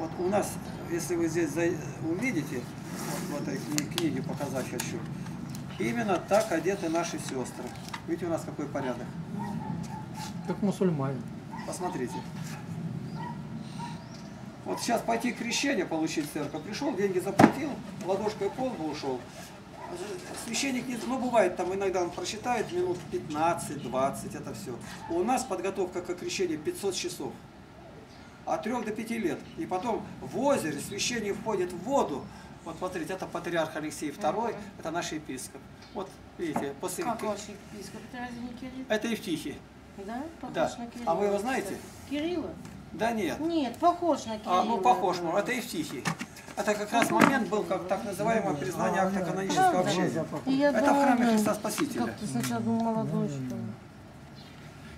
Вот у нас, если вы здесь увидите, вот в этой кни- книге показать хочу, именно так одеты наши сестры. Видите, у нас какой порядок. Как мусульмане. Посмотрите. Вот сейчас пойти крещение получить церковь. Пришел, деньги заплатил, ладошкой пол бы ушел. Священник, не, ну бывает, там иногда он прочитает минут 15-20, это все. У нас подготовка к крещению 500 часов. От 3 до 5 лет. И потом в озере священник входит в воду. Вот смотрите, это патриарх Алексей II, это наш епископ. Вот видите, после... Как ваш епископ? Это разве не Кирилл? Это Евтихий. Да? Похож Да. на Кирилла. А вы его знаете? Кирилла? Да нет. Нет, похож на Кирилла. А, ну похож, ну, это Евтихий. Это как раз момент был, как так называемое признание акта канонического общения. Это в храме Христа Спасителя. Как ты сначала думал, молодой, что ли?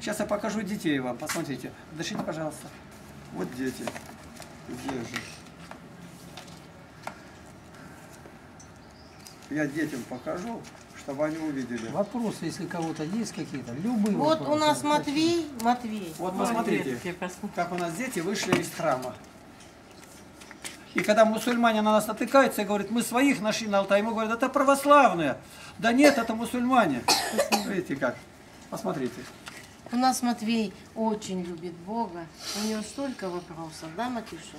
Сейчас я покажу детей вам, посмотрите. Дышите, пожалуйста. Вот дети. Где же? Я детям покажу, чтобы они увидели. Вопросы, если кого-то есть какие-то, любые Вот вопросы. у нас Матвей, Матвей. Вот посмотрите, как у нас дети вышли из храма. И когда мусульмане на нас натыкаются и говорят, мы своих нашли на Алтае, ему говорят, это православные. Да нет, это мусульмане. Видите как? Посмотрите. У нас Матвей очень любит Бога. У него столько вопросов, да, Матюша?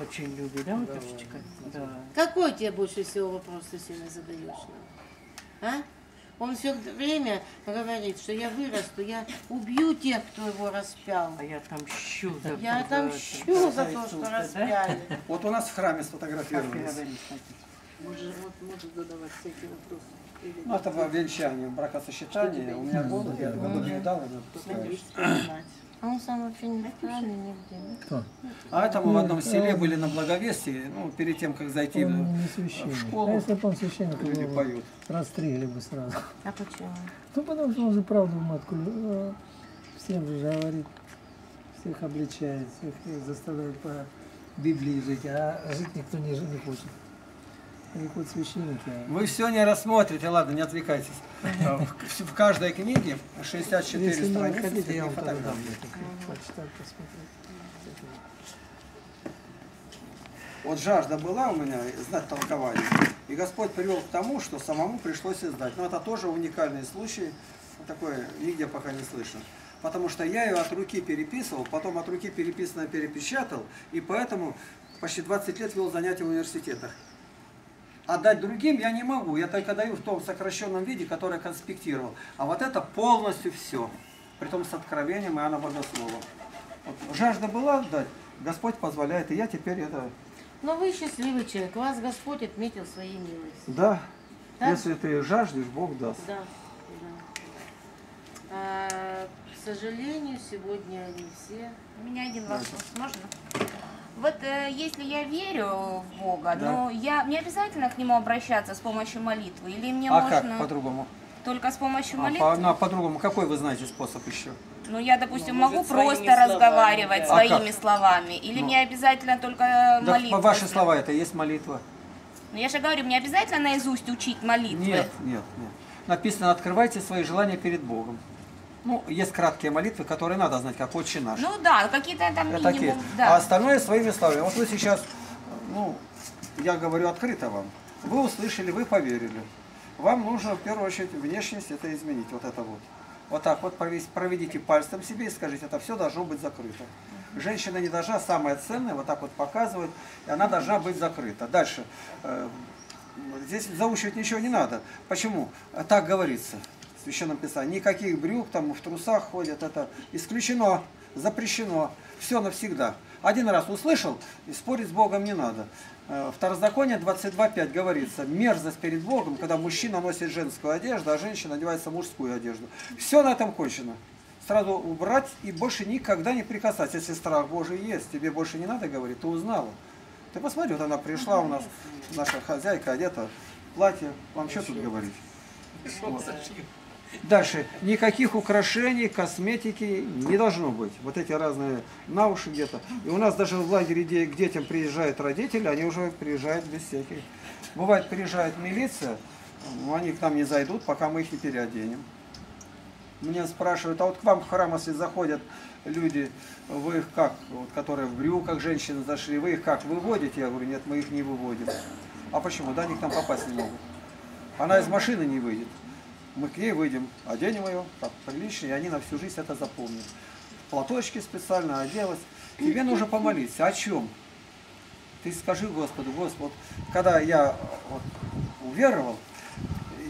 Очень любит, да, Матюшечка? Да. Какой тебе больше всего вопрос ты сегодня задаешь нам? А? Он все время говорит, что я вырасту, я убью тех, кто его распял. А я отомщу за Я за- отомщу за то, что да? распяли. *laughs* Вот у нас в храме сфотографировались. Может, вот, может задавать всякие вопросы. Ну, это во венчании, бракосочетание. У меня голод, я году не дал, вспоминать. А он сам вообще не в храме нигде. А это мы в одном селе были на Благовестии, ну, перед тем, как зайти Он в не в школу, А если бы он священник, люди его поют. расстригли бы сразу. А почему? Ну, потому что он же правду в матку э, всем же говорит, всех обличает, всех заставляет по Библии жить, а жить никто не, не хочет. Хоть священники, а Вы все не рассмотрите, ладно, не отвлекайтесь. В в каждой книге 64 Если не страницы хотите, я и вам тогда дам фотографии. почитать, посмотреть. Вот жажда была у меня знать толкование. И Господь привел к тому, что самому пришлось издать. Но это тоже уникальный случай, такое нигде пока не слышно. Потому что я ее от руки переписывал, потом от руки переписанное перепечатал, и поэтому почти 20 лет вел занятия в университетах. Отдать другим я не могу, я только даю в том сокращенном виде, который я конспектировал. А вот это полностью все, притом с откровением Иоанна Богослова. Вот жажда была отдать, Господь позволяет, и я теперь это Но вы счастливый человек, вас Господь отметил своей милостью. Да. Так? Если ты жаждешь, Бог даст. Да, да. А, к сожалению, сегодня не все. У меня один вопрос, можно? Вот э, если я верю в Бога, Да. но я не обязательно к нему обращаться с помощью молитвы, или мне а можно как по-другому? только с помощью А, молитвы? по, ну, а по-другому, какой вы знаете способ еще? Ну я, допустим, Ну, могу просто словами, разговаривать да. А своими как? словами, или Ну. мне обязательно только Да, молитву? ваши слова это есть молитва. Ну я же говорю, мне обязательно наизусть учить молитвы. Нет, нет, нет. Написано, открывайте свои желания перед Богом. Ну, есть краткие молитвы, которые надо знать, как «Отче наш». Ну да, какие-то там Это такие. минимум, А да. остальное своими словами. Вот вы сейчас, ну, я говорю открыто вам. Вы услышали, вы поверили. Вам нужно в первую очередь внешность это изменить, вот это вот. Вот так вот проведите пальцем себе и скажите, это все должно быть закрыто. Женщина не должна, самое ценное, вот так вот показывает, и она должна быть закрыта. Дальше. э, Здесь заучивать ничего не надо. Почему? Так говорится Священном Писании. Никаких брюк, там в трусах ходят, это исключено, запрещено. Все навсегда. Один раз услышал, и спорить с Богом не надо. Э, Второзаконие 22.5 говорится, мерзость перед Богом, когда мужчина носит женскую одежду, а женщина одевается мужскую одежду. Все на этом кончено. Сразу убрать и больше никогда не прикасаться. Если страх Божий есть, тебе больше не надо говорить, ты узнала. Ты посмотри, вот она пришла у нас, наша хозяйка одета в платье. Вам что тут говорить? Вот. Дальше. Никаких украшений, косметики не должно быть. Вот эти разные на уши где-то. И у нас даже в лагере, где к детям приезжают родители, они уже приезжают без всяких. Бывает, приезжает милиция, ну, они к нам не зайдут, пока мы их не переоденем. Меня спрашивают, а вот к вам в храм, если заходят люди, вы их как, вот, которые в брюках женщины зашли, вы их как, выводите? Я говорю, нет, мы их не выводим. А почему? Да, они к нам попасть не могут. Она из машины не выйдет. Мы к ней выйдем, оденем ее, так, прилично, и они на всю жизнь это запомнят. Платочки специально оделась. Тебе нужно помолиться. О чем? Ты скажи Господу, Господь, когда я вот, уверовал,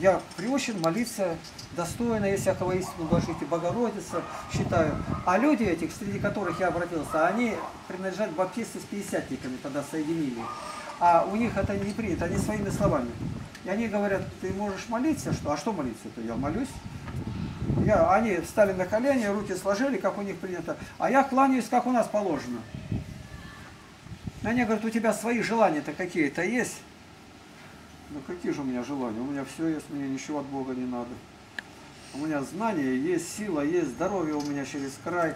я приучен молиться достойно, если всякого истину блажите, Богородица, считаю. А люди этих, среди которых я обратился, они принадлежат баптисты с пятидесятниками, тогда соединили. А у них это не принято, они своими словами. И они говорят, ты можешь молиться, что? А что молиться-то? Я молюсь. Я, они встали на колени, руки сложили, как у них принято, а я кланяюсь, как у нас положено. Они говорят, у тебя свои желания-то какие-то есть? Ну какие же у меня желания? У меня все есть, мне ничего от Бога не надо. У меня знания есть, сила есть, здоровье у меня через край,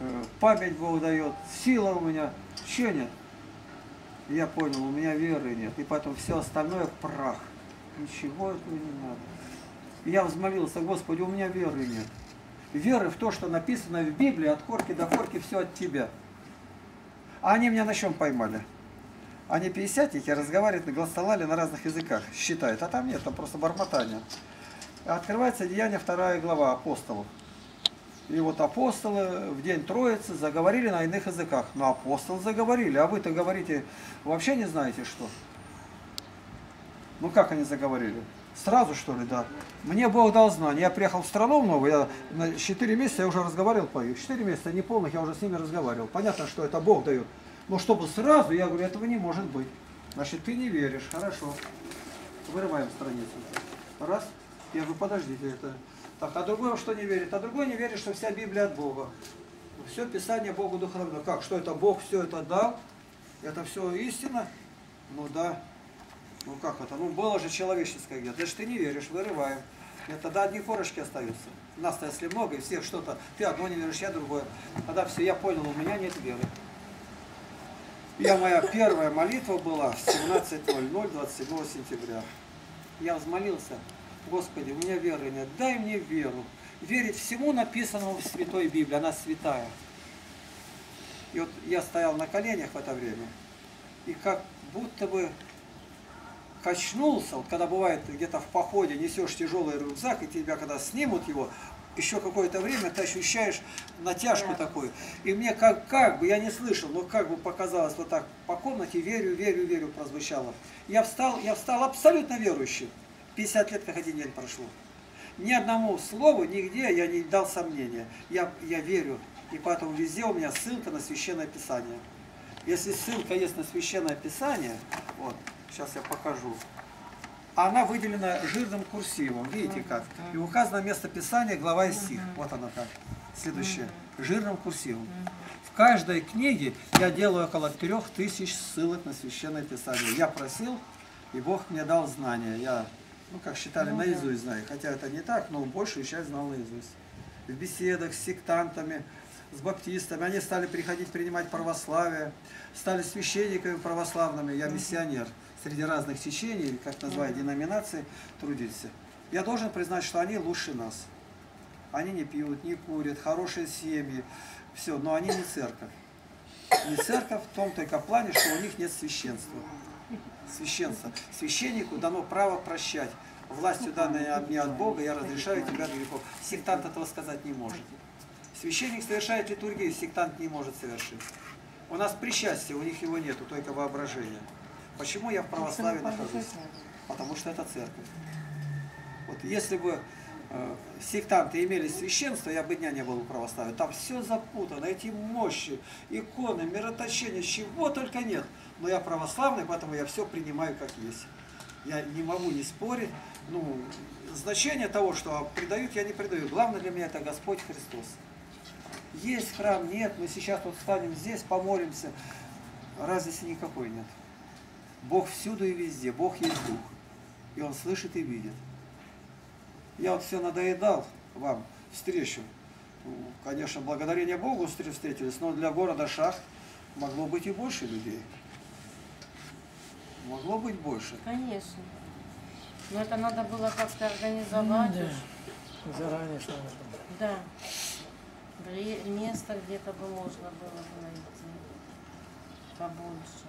э, память Бог дает, сила у меня. Чего нет? Я понял, у меня веры нет, и поэтому все остальное прах. Ничего этого не надо. Я взмолился, Господи, у меня веры нет. Веры в то, что написано в Библии, от корки до корки, все от Тебя. А они меня на чем поймали? Они пятидесятники разговаривают, голосовали на разных языках, считают. А там нет, там просто бормотание. Открывается Деяние 2 глава апостолов. И вот апостолы в день Троицы заговорили на иных языках. Но апостолы заговорили, а вы-то говорите, вообще не знаете что? Ну как они заговорили? Сразу что ли, да? Мне Бог дал знание. Я приехал в страну новую, я на 4 месяца я уже разговаривал по их. 4 месяца неполных я уже с ними разговаривал. Понятно, что это Бог дает. Но чтобы сразу, я говорю, этого не может быть. Значит, ты не веришь. Хорошо. Вырываем страницу. Раз. Я говорю, подождите, это... Так, а другой что не верит? А другой не верит, что вся Библия от Бога. Все Писание Богу духовно. Как? Что это Бог все это дал? Это все истина? Ну да. Ну как это? Ну было же человеческое где-то. Значит, ты не веришь, вырываем. И тогда одни корочки остаются. Нас-то если много, и всех что-то. Ты одно не веришь, я другое. Тогда все, я понял, у меня нет веры. Я, моя первая молитва была в 17.00 27 сентября. Я взмолился, Господи, у меня веры нет, дай мне веру. Верить всему написанному в Святой Библии, она святая. И вот я стоял на коленях в это время, и как будто бы качнулся, вот когда бывает где-то в походе несешь тяжелый рюкзак, и тебя когда снимут его, еще какое-то время ты ощущаешь натяжку такую. И мне как, как бы, я не слышал, но как бы показалось вот так по комнате, верю, верю, верю, прозвучало. Я встал, я встал абсолютно верующий. 50 лет как один день прошло. Ни одному слову, нигде я не дал сомнения. Я, я верю. И поэтому везде у меня ссылка на Священное Писание. Если ссылка есть на Священное Писание, вот, сейчас я покажу. Она выделена жирным курсивом, видите как? И указано место Писания, глава и стих. Вот она так. Следующее. Жирным курсивом. В каждой книге я делаю около трех тысяч ссылок на Священное Писание. Я просил, и Бог мне дал знания. Я, ну как считали, наизусть знаю. Хотя это не так, но большую часть знал наизусть. В беседах с сектантами, с баптистами. Они стали приходить принимать православие, стали священниками православными. Я миссионер среди разных течений, как называют, деноминаций, трудился. Я должен признать, что они лучше нас. Они не пьют, не курят, хорошие семьи, все, но они не церковь. Не церковь в том только плане, что у них нет священства. Священство. Священнику дано право прощать. Властью данной мне от Бога, я разрешаю тебя от грехов. Сектант этого сказать не может. Священник совершает литургию, сектант не может совершить. У нас причастие, у них его нету, только воображение. Почему я в православии нахожусь? Потому что это церковь. Вот если бы э, сектанты имели священство, я бы дня не был у православия. Там все запутано, эти мощи, иконы, мироточения, чего только нет. Но я православный, поэтому я все принимаю как есть. Я не могу не спорить. Ну, значение того, что предают, я не предаю. Главное для меня это Господь Христос. Есть храм, нет, мы сейчас вот встанем здесь, помолимся. Разницы никакой нет. Бог всюду и везде, Бог есть Дух. И Он слышит и видит. Я вот все надоедал вам встречу. Ну, Конечно, благодарение Богу встр- встретились, но для города Шах могло быть и больше людей. Могло быть больше. Конечно. Но это надо было как-то Ну, организовать. да. уж. Заранее ж надо. Да. Место где-то бы можно было бы найти побольше.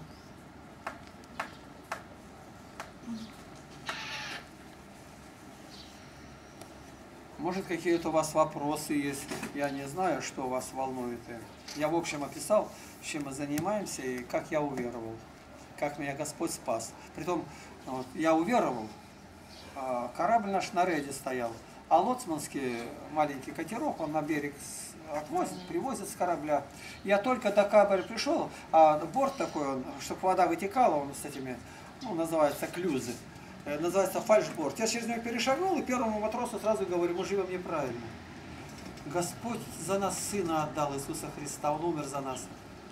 Может, какие-то у вас вопросы есть? Я не знаю, что вас волнует. Я, в общем, описал, чем мы занимаемся и как я уверовал. Как меня Господь спас. Притом, вот, я уверовал, а корабль наш на рейде стоял, а лоцманский маленький катерок, он на берег отвозит, привозит с корабля. Я только до кабеля пришел, а борт такой, он, чтобы вода вытекала, он с этими, ну, называется клюзы, э, называется фальшборд. Я через него перешагнул и первому матросу сразу говорю, мы живем неправильно. Господь за нас Сына отдал, Иисуса Христа, Он умер за нас.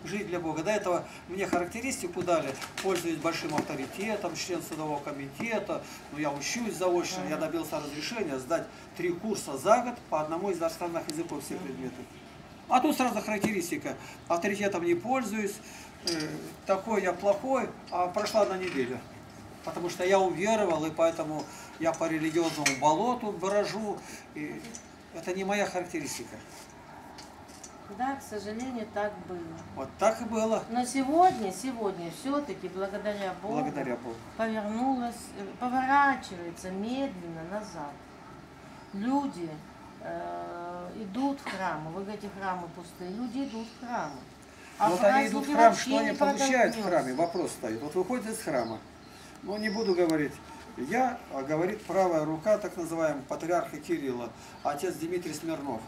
Жить для Бога. До этого мне характеристику дали, пользуюсь большим авторитетом, член судового комитета, ну, я учусь заочно, я добился разрешения сдать три курса за год по одному из иностранных языков все предметы. А тут сразу характеристика. Авторитетом не пользуюсь, э, такой я плохой, а прошла одна неделя. Потому что я уверовал, и поэтому я по религиозному болоту брожу. И это не моя характеристика. Да, к сожалению, так было. Вот так и было. Но сегодня, сегодня все-таки благодаря Богу Благодаря Богу. повернулась, э, поворачивается медленно назад. Люди э, идут в храмы. Вы говорите, храмы пустые. Люди идут в храмы. А вот они идут в храм, что они не получают в храме? Вопрос стоит. Вот выходит из храма. Ну, не буду говорить. Я, а говорит правая рука, так называемого патриарха Кирилла, отец Дмитрий Смирнов.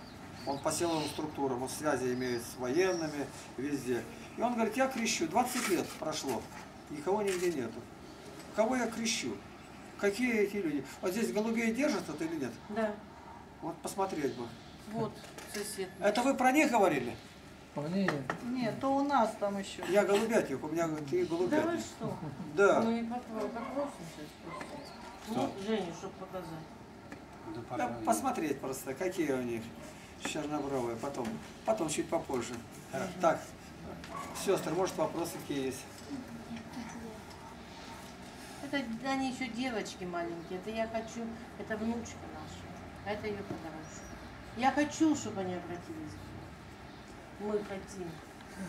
Он по силовым структурам, он связи имеет с военными, везде. И он говорит, я крещу, 20 лет прошло, никого нигде нету. Кого я крещу? Какие эти люди? Вот здесь голубей держат вот или нет? Да, Вот посмотреть бы. вот сосед. Это вы про них говорили? Вполне. Нет, то у нас там еще. Я голубятник, у меня три Да вы голубятник. что? Да. Ну и попро- попросим сейчас. Вот Женю, чтобы показать. Да, посмотреть просто, какие у них чернобровые, потом, потом чуть попозже. Так, сестры, может вопросы какие есть? Это они еще девочки маленькие. Это я хочу, это внучка наша. А это ее подружка. Я хочу, чтобы они обратились. к ней. Мы хотим.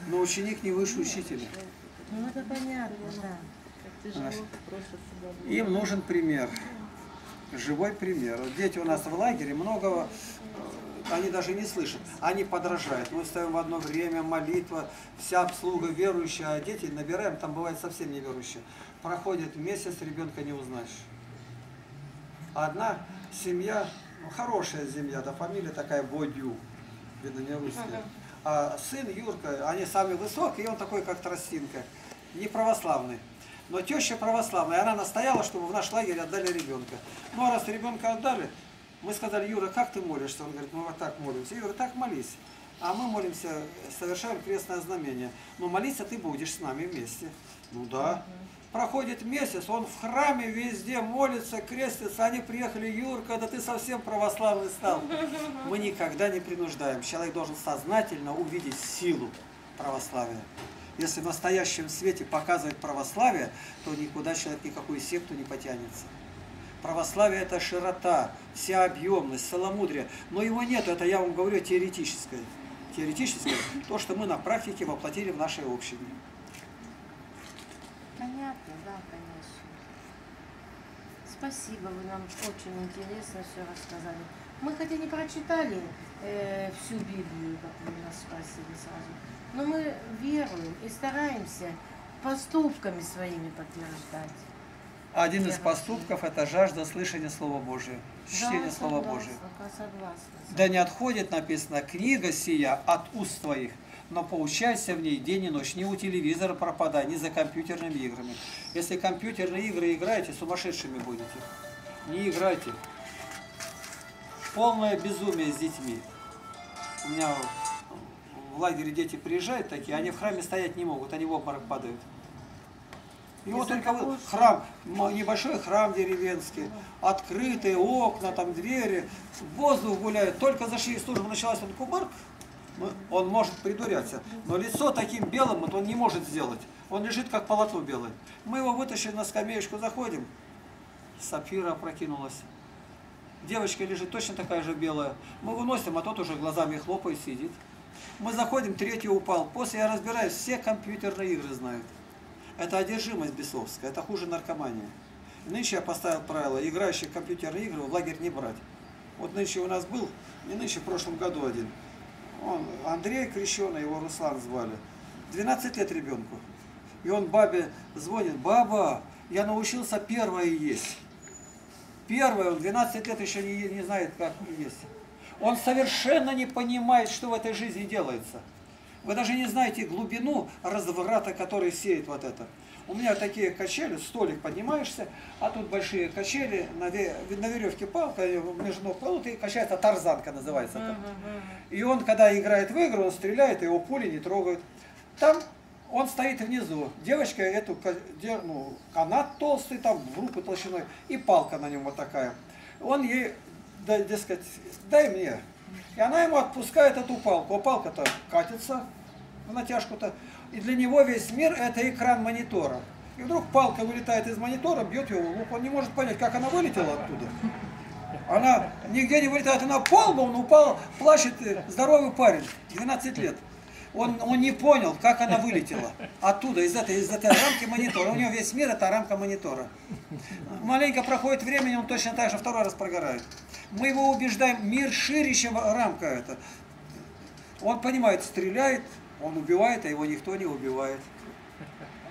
Но ученик не выше учителя. Ну это понятно, да. Им нужен пример, живой пример. Вот дети у нас в лагере многого, э, они даже не слышат, они подражают. Мы стоим в одно время, молитва, вся обслуга верующая, а дети набираем, там бывает совсем неверующие. Проходит месяц, ребенка не узнаешь. Одна семья, ну, хорошая семья, да фамилия такая Бодю, видно не русская. А сын Юрка, они самые высокие, и он такой, как тростинка, не православный. Но теща православная, она настояла, чтобы в наш лагерь отдали ребенка. Ну а раз ребенка отдали, мы сказали, Юра, как ты молишься? Он говорит, мы вот так молимся. Юра, так молись. А мы молимся, совершаем крестное знамение. Но молиться ты будешь с нами вместе. Ну да. Проходит месяц, он в храме везде молится, крестится. Они приехали, Юрка, да ты совсем православный стал. Мы никогда не принуждаем. Человек должен сознательно увидеть силу православия. Если в настоящем свете показывает православие, то никуда человек никакую секту не потянется. Православие это широта, вся объемность, целомудрие. Но его нет, это я вам говорю теоретическое. Теоретическое, то, что мы на практике воплотили в нашей общине. Понятно, да, конечно. Спасибо, вы нам очень интересно все рассказали. Мы хотя не прочитали э, всю Библию, как вы нас спросили сразу, но мы веруем и стараемся поступками своими подтверждать. Один из поступков – это жажда слышания Слова Божия, чтения Да, Слова Божия. Да не отходит, написано, книга сия от уст твоих, но поучайся в ней день и ночь. Не у телевизора пропадай, не за компьютерными играми. Если компьютерные игры играете, сумасшедшими будете. Не играйте. Полное безумие с детьми. У меня в лагере дети приезжают такие, они в храме стоять не могут, они в обморок падают. И вот только того, храм, небольшой храм деревенский, открытые окна, там двери, воздух гуляет. Только зашли, служба началась, он кубарк, он может придуряться. Но лицо таким белым вот он не может сделать. Он лежит как полотно белое. Мы его вытащили на скамеечку, заходим, сапфира опрокинулась. Девочка лежит точно такая же белая. Мы выносим, а тот уже глазами хлопает, сидит. Мы заходим, третий упал. После я разбираюсь, все компьютерные игры знают. Это одержимость бесовская, это хуже наркомания. Нынче я поставил правило, играющих в компьютерные игры в лагерь не брать. Вот нынче у нас был, не нынче, в прошлом году один. Он, Андрей крещеный, его Руслан звали. 12 лет ребенку. И он бабе звонит, баба, я научился первое есть. Первое, он 12 лет еще не, не знает, как есть. Он совершенно не понимает, что в этой жизни делается. Вы даже не знаете глубину разврата, который сеет вот это. У меня такие качели, столик поднимаешься, а тут большие качели, на, ве- на веревке палка, между ног кладут, и качается тарзанка называется. так. И он, когда играет в игру, он стреляет, его пули не трогают. Там он стоит внизу. Девочка эту, ну, канат толстый, там, в руку толщиной, и палка на нем вот такая. Он ей, да, дескать, дай мне. И она ему отпускает эту палку. А палка-то катится в натяжку-то. И для него весь мир это экран монитора. И вдруг палка вылетает из монитора, бьет его в лоб. Он не может понять, как она вылетела оттуда. Она нигде не вылетает, она пол, он упал, плачет здоровый парень, 12 лет. Он, он не понял, как она вылетела оттуда, из этой, из этой рамки монитора. У него весь мир это рамка монитора. Маленько проходит время, он точно так же второй раз прогорает. Мы его убеждаем, мир шире, чем рамка эта. Он понимает, стреляет, он убивает, а его никто не убивает.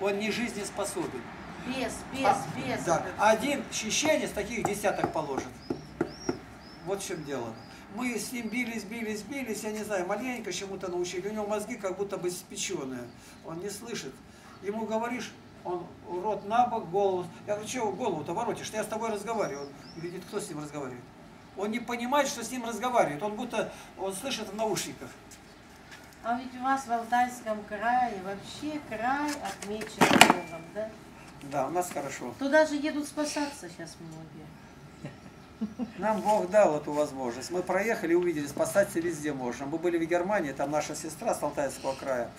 Он не жизнеспособен. Без, без, А, без. Да, один чеченец таких десяток положит. Вот в чем дело. Мы с ним бились, бились, бились, я не знаю, маленько чему-то научили. У него мозги как будто бы спеченные. Он не слышит. Ему говоришь, он рот на бок, голову. Я говорю, чего голову-то воротишь? Я с тобой разговариваю. Он видит, кто с ним разговаривает. Он не понимает, что с ним разговаривает. Он будто, он слышит в наушниках. А ведь у вас в Алтайском крае вообще край отмечен Богом, да? Да, у нас хорошо. Туда же едут спасаться сейчас многие. *laughs* Нам Бог дал эту возможность. Мы проехали увидели, спасаться везде можно. Мы были в Германии, там наша сестра с Алтайского края,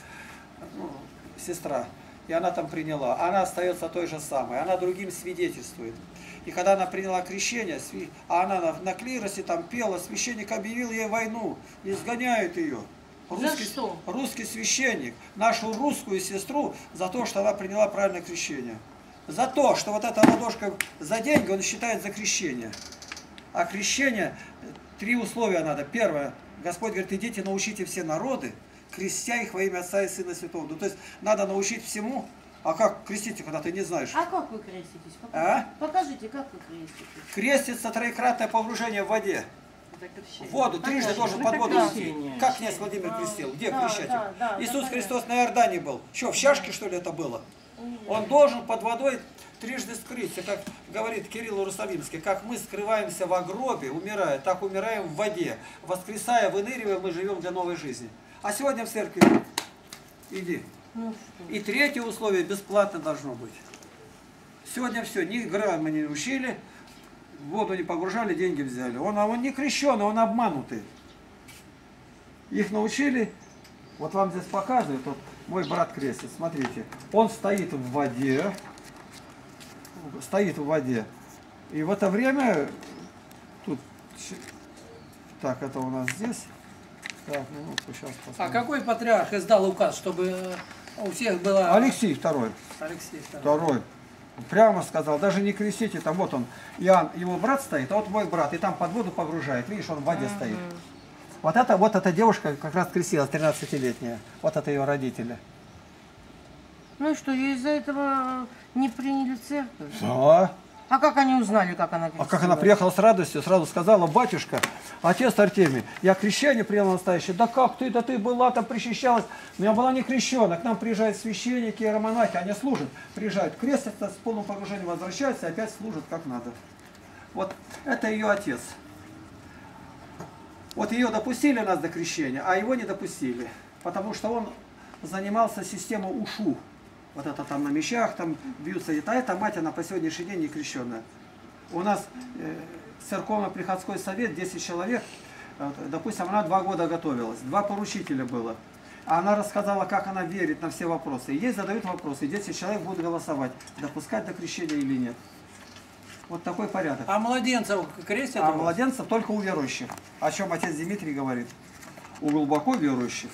ну, сестра, и она там приняла. Она остается той же самой, она другим свидетельствует. И когда она приняла крещение, а она на, клиросе там пела, священник объявил ей войну, изгоняют ее. За что? русский священник, нашу русскую сестру, за то, что она приняла правильное крещение. За то, что вот эта ладошка за деньги он считает за крещение. А крещение, э, три условия надо. Первое, Господь говорит, идите научите все народы, крестя их во имя Отца и Сына Святого. Ну, то есть надо научить всему, а как крестить, когда ты не знаешь? А как вы креститесь? Покажите, А? Покажите как вы креститесь. Крестится троекратное погружение в воде. Крещение. В воду, трижды должен Ну, под воду идти. Как князь Владимир крестил? Где Да, крещать? да, да, Иисус да, Христос на Иордане был. Что, в чашке, что ли, это было? Он должен под водой трижды скрыться, как говорит Кирилл Иерусалимский, как мы скрываемся в гробе, умирая, так умираем в воде. Воскресая, выныривая, мы живем для новой жизни. А сегодня в церкви иди. И третье условие бесплатно должно быть. Сегодня все, ни грамма не учили, в воду не погружали, деньги взяли. Он, а он не крещеный, он обманутый. Их научили, вот вам здесь показывают, вот мой брат крестит, смотрите. Он стоит в воде, стоит в воде. И в это время, тут, так, это у нас здесь. Так, минутку, сейчас А посмотрим. какой патриарх издал указ, чтобы э, у всех было... Алексей второй. Алексей II. Второй. Прямо сказал, даже не крестите, там вот он, Иоанн, его брат стоит, а вот мой брат, и там под воду погружает, видишь, он в воде стоит. Вот это, вот эта девушка как раз крестилась, 13-летняя, вот это ее родители. Ну и что, ее из-за этого не приняли в церковь? Да. А как они узнали, как она А крестилась? как она приехала с радостью, сразу сказала, батюшка, отец Артемий, я крещение приняла настоящее. Да как ты, да ты была там, причащалась. Но я была не крещена. К нам приезжают священники, иеромонахи, они служат. Приезжают, крестятся, с полным погружением возвращаются и опять служат как надо. Вот это ее отец. Вот ее допустили нас до крещения, а его не допустили. Потому что он занимался системой УШУ. Вот это там на мечах, там бьются. И та эта мать, она по сегодняшний день не крещенная. У нас э, церковно-приходской совет, 10 человек, э, допустим, она два года готовилась, два поручителя было. А она рассказала, как она верит на все вопросы. Ей задают вопросы, и 10 человек будут голосовать, допускать до крещения или нет. Вот такой порядок. А младенцев крестят? А младенцев только у верующих. О чем отец Дмитрий говорит. У глубоко верующих.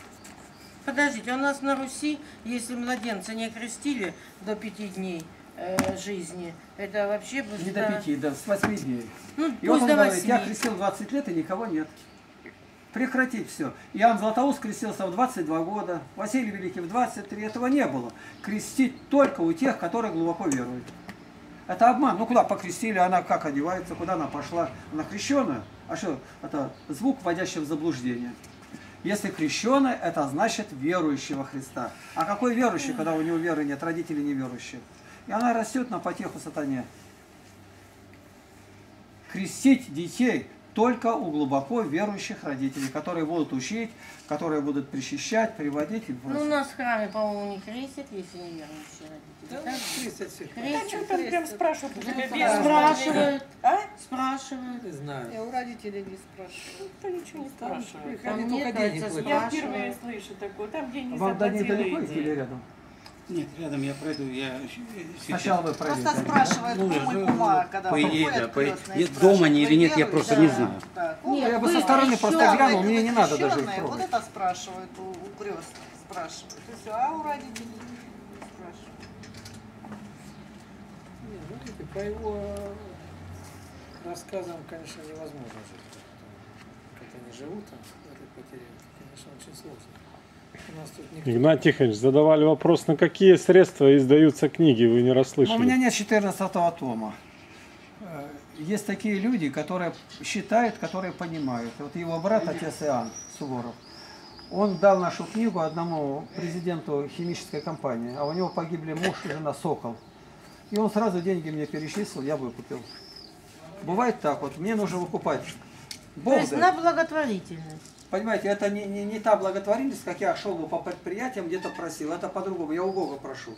Подождите, у нас на Руси, если младенца не крестили до пяти дней э, жизни, это вообще будет... Не до пяти, да, с восьми дней. Ну, И он до говорит, я восьми. крестил 20 лет и никого нет. Прекратить все. Иоанн Златоуст крестился в 22 года, Василий Великий в 23, этого не было. Крестить только у тех, которые глубоко веруют. Это обман. Ну куда покрестили, она как одевается, куда она пошла? Она крещеная? А что, это звук, вводящий в заблуждение. Если крещеная, это значит верующий во Христа. А какой верующий, когда у него веры нет, родители неверующие? И она растет на потеху сатане крестить детей только у глубоко верующих родителей, которые будут учить, которые будут причащать, приводить и Ну, у нас в храме, по-моему, не крестят, если не верующие Да, родители. крестят всех. Да Крестят, что там прям спрашивают у тебя спрашивают, А? спрашивают. Не знаю. Я у родителей не спрашиваю. Никто ничего не спрашивает. Там Они нет, только денег. Я впервые слышу такое. Там, где не Вам до них далеко идти или рядом? Нет, рядом я пройду, я Сначала вы Просто пройдете. спрашивают Ну, ну, кума, когда по идее, да, по идее. Нет, спрашивают, дома они или «Вы нет, я верующие?» просто Да, не знаю. да. Нет, Я бы со стороны просто глянул, мне не надо даже их Вот это спрашивают у, у крестных, спрашивают. И всё, а у родителей не спрашивают. Не, ну, видите, по его рассказам, конечно, невозможно жить. Как они живут там, в этой потерянке, конечно, очень сложно. Никто... Игнат Тихонович, задавали вопрос, на какие средства издаются книги, вы не Но у меня расслышали. нет 14 тома. Э, Есть такие люди, которые считают, которые понимают. Вот его брат, отец Иоанн Суворов, он дал нашу книгу одному президенту химической компании, а у него погибли муж и жена Сокол. И он сразу деньги мне перечислил, я выкупил. Бывает так вот, мне нужно выкупать. То Бог есть дает. на благотворительность. Понимаете, это не, не, не та благотворительность, как я шел бы по предприятиям, где-то просил. Это по-другому. Я у Бога прошу.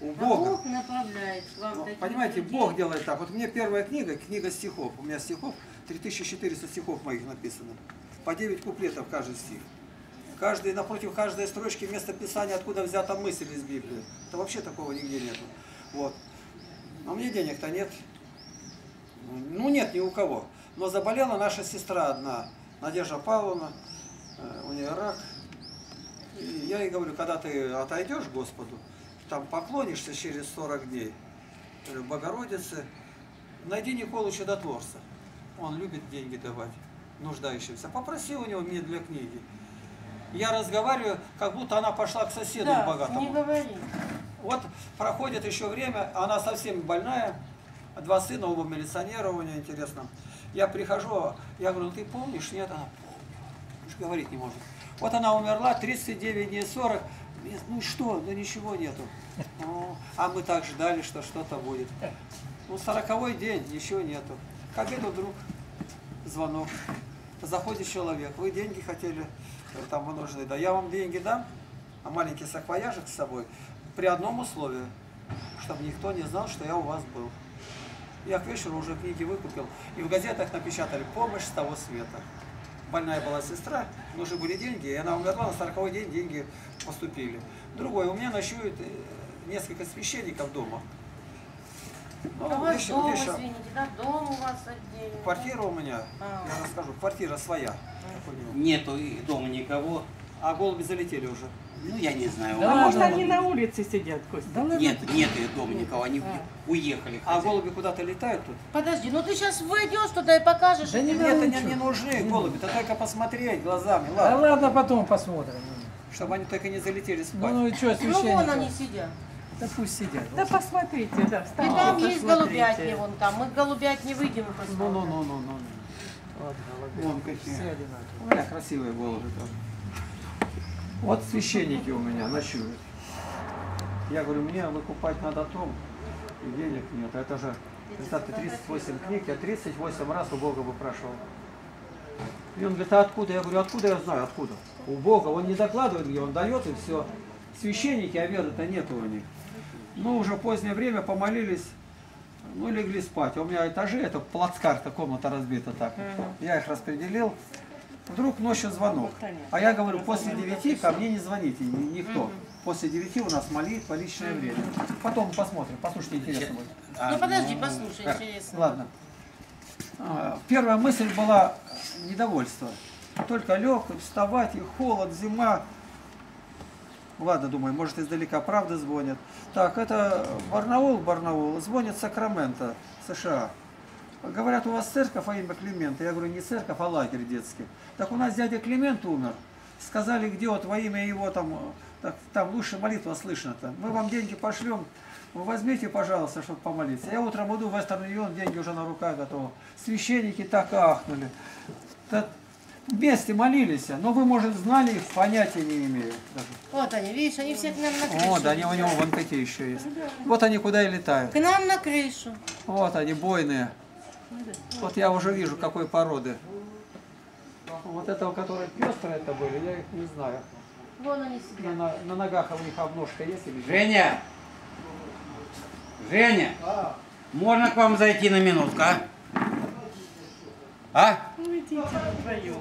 У А Бога. Бог направляет вам Ну, Понимаете, людей. Бог делает так. Вот мне первая книга, книга стихов. У меня стихов, 3400 стихов моих написано. По 9 куплетов каждый стих. Каждый, напротив каждой строчки место писания, откуда взята мысль из Библии. Это вообще такого нигде нету. Вот. Но мне денег-то нет. Ну нет ни у кого. Но заболела наша сестра одна, Надежда Павловна, э, у нее рак. И я ей говорю, когда ты отойдешь к Господу, там поклонишься через 40 дней, Богородице, найди Николу Чудотворца. Он любит деньги давать нуждающимся. Попроси у него мне для книги. Я разговариваю, как будто она пошла к соседу Да, богатому. не говори. Вот проходит еще время, она совсем больная, два сына, оба милиционера у нее, интересно. Я прихожу, я говорю, «Ну, ты помнишь? Нет, она помнит. Говорить не может. Вот она умерла, 39 дней 40. Нет, Ну что, да ничего нету. Ну, а мы так ждали, что что-то будет. Ну, сороковой день, ничего нету. К обеду вдруг звонок. Заходит человек, вы деньги хотели, там вы нужны. Да я вам деньги дам, а маленький саквояжик с собой, при одном условии, чтобы никто не знал, что я у вас был. Я к вечеру уже книги выкупил, и в газетах напечатали «Помощь с того света». Больная была сестра, нужны были деньги, и она умерла, на 40 день деньги поступили. Другой, у меня ночует э, несколько священников дома. Ну, А у вас вещи- дом, вещи- извините, да, дом у вас отдельно. Квартира у меня, А. я расскажу, квартира своя. Нету дома никого. А голуби залетели уже. Ну, я не знаю. Да А может, ладно. они на улице сидят, Костя? Нет, нет и дома никого. Они уехали. А голуби куда-то летают тут? Подожди, ну ты сейчас выйдешь туда и покажешь. Да этим нет, они не нужны, голуби, ты только посмотреть глазами, Да ладно. ладно, потом посмотрим. Чтобы они только не залетели Ну, спать. ну и что, Ну священники? вон они сидят. Да пусть сидят. Да посмотрите, да, И встаньте, там есть посмотрите. голубятни вон там. Мы к голубятне выйдем и Ну, посмотрим. ну, ну, ну, ну. Вот голуби. Вон какие. Все одинаковые. У меня красивые голуби тоже. Вот священники у меня ночуют. Я говорю, мне выкупать надо том, и денег нет. Это же, представьте, 38 книг, я 38 раз у Бога выпрашивал. И он говорит, а откуда? Я говорю, откуда я знаю, откуда? У Бога, он не докладывает, где он дает, и все. Священники, а веры-то нету у них. Ну, уже позднее время помолились, ну, легли спать. У меня этажи, это плацкарта, комната разбита так. Я их распределил. Вдруг ночью звонок. А я говорю, после девяти ко мне не звоните, ни- никто. После девяти у нас молитва, личное время. Потом посмотрим, послушайте, интересно будет. А, Ну подожди, ну, послушай, как? интересно. Ладно. А, Первая мысль была недовольство. Только лег, вставать, и холод, зима. Ладно, думаю, может издалека правда звонят. Так, это Барнаул, Барнаул, звонит Сакраменто, США. Говорят, у вас церковь во имя Климента. Я говорю, не церковь, а лагерь детский. Так у нас дядя Климент умер. Сказали, где вот во имя его там, так, там лучше молитва слышно-то. Мы вам деньги пошлем, вы возьмите, пожалуйста, чтобы помолиться. Я утром иду в Вестерн Юнион, деньги уже на руках готовы. Священники так ахнули. Да вместе молились, но вы, может, знали их, понятия не имею. даже. Вот они, видишь, они все к нам на крышу. Да, они у него вон какие еще есть. Вот они куда и летают. К нам на крышу. Вот они, бойные. Вот я уже вижу, какой породы. Вот этого, которые пестрые это были, я их не знаю. Вон они На, сидят. на- на ногах у них обножка есть или нет? Женя! Женя! Можно к вам зайти на минутку, а? А? Вдвоем.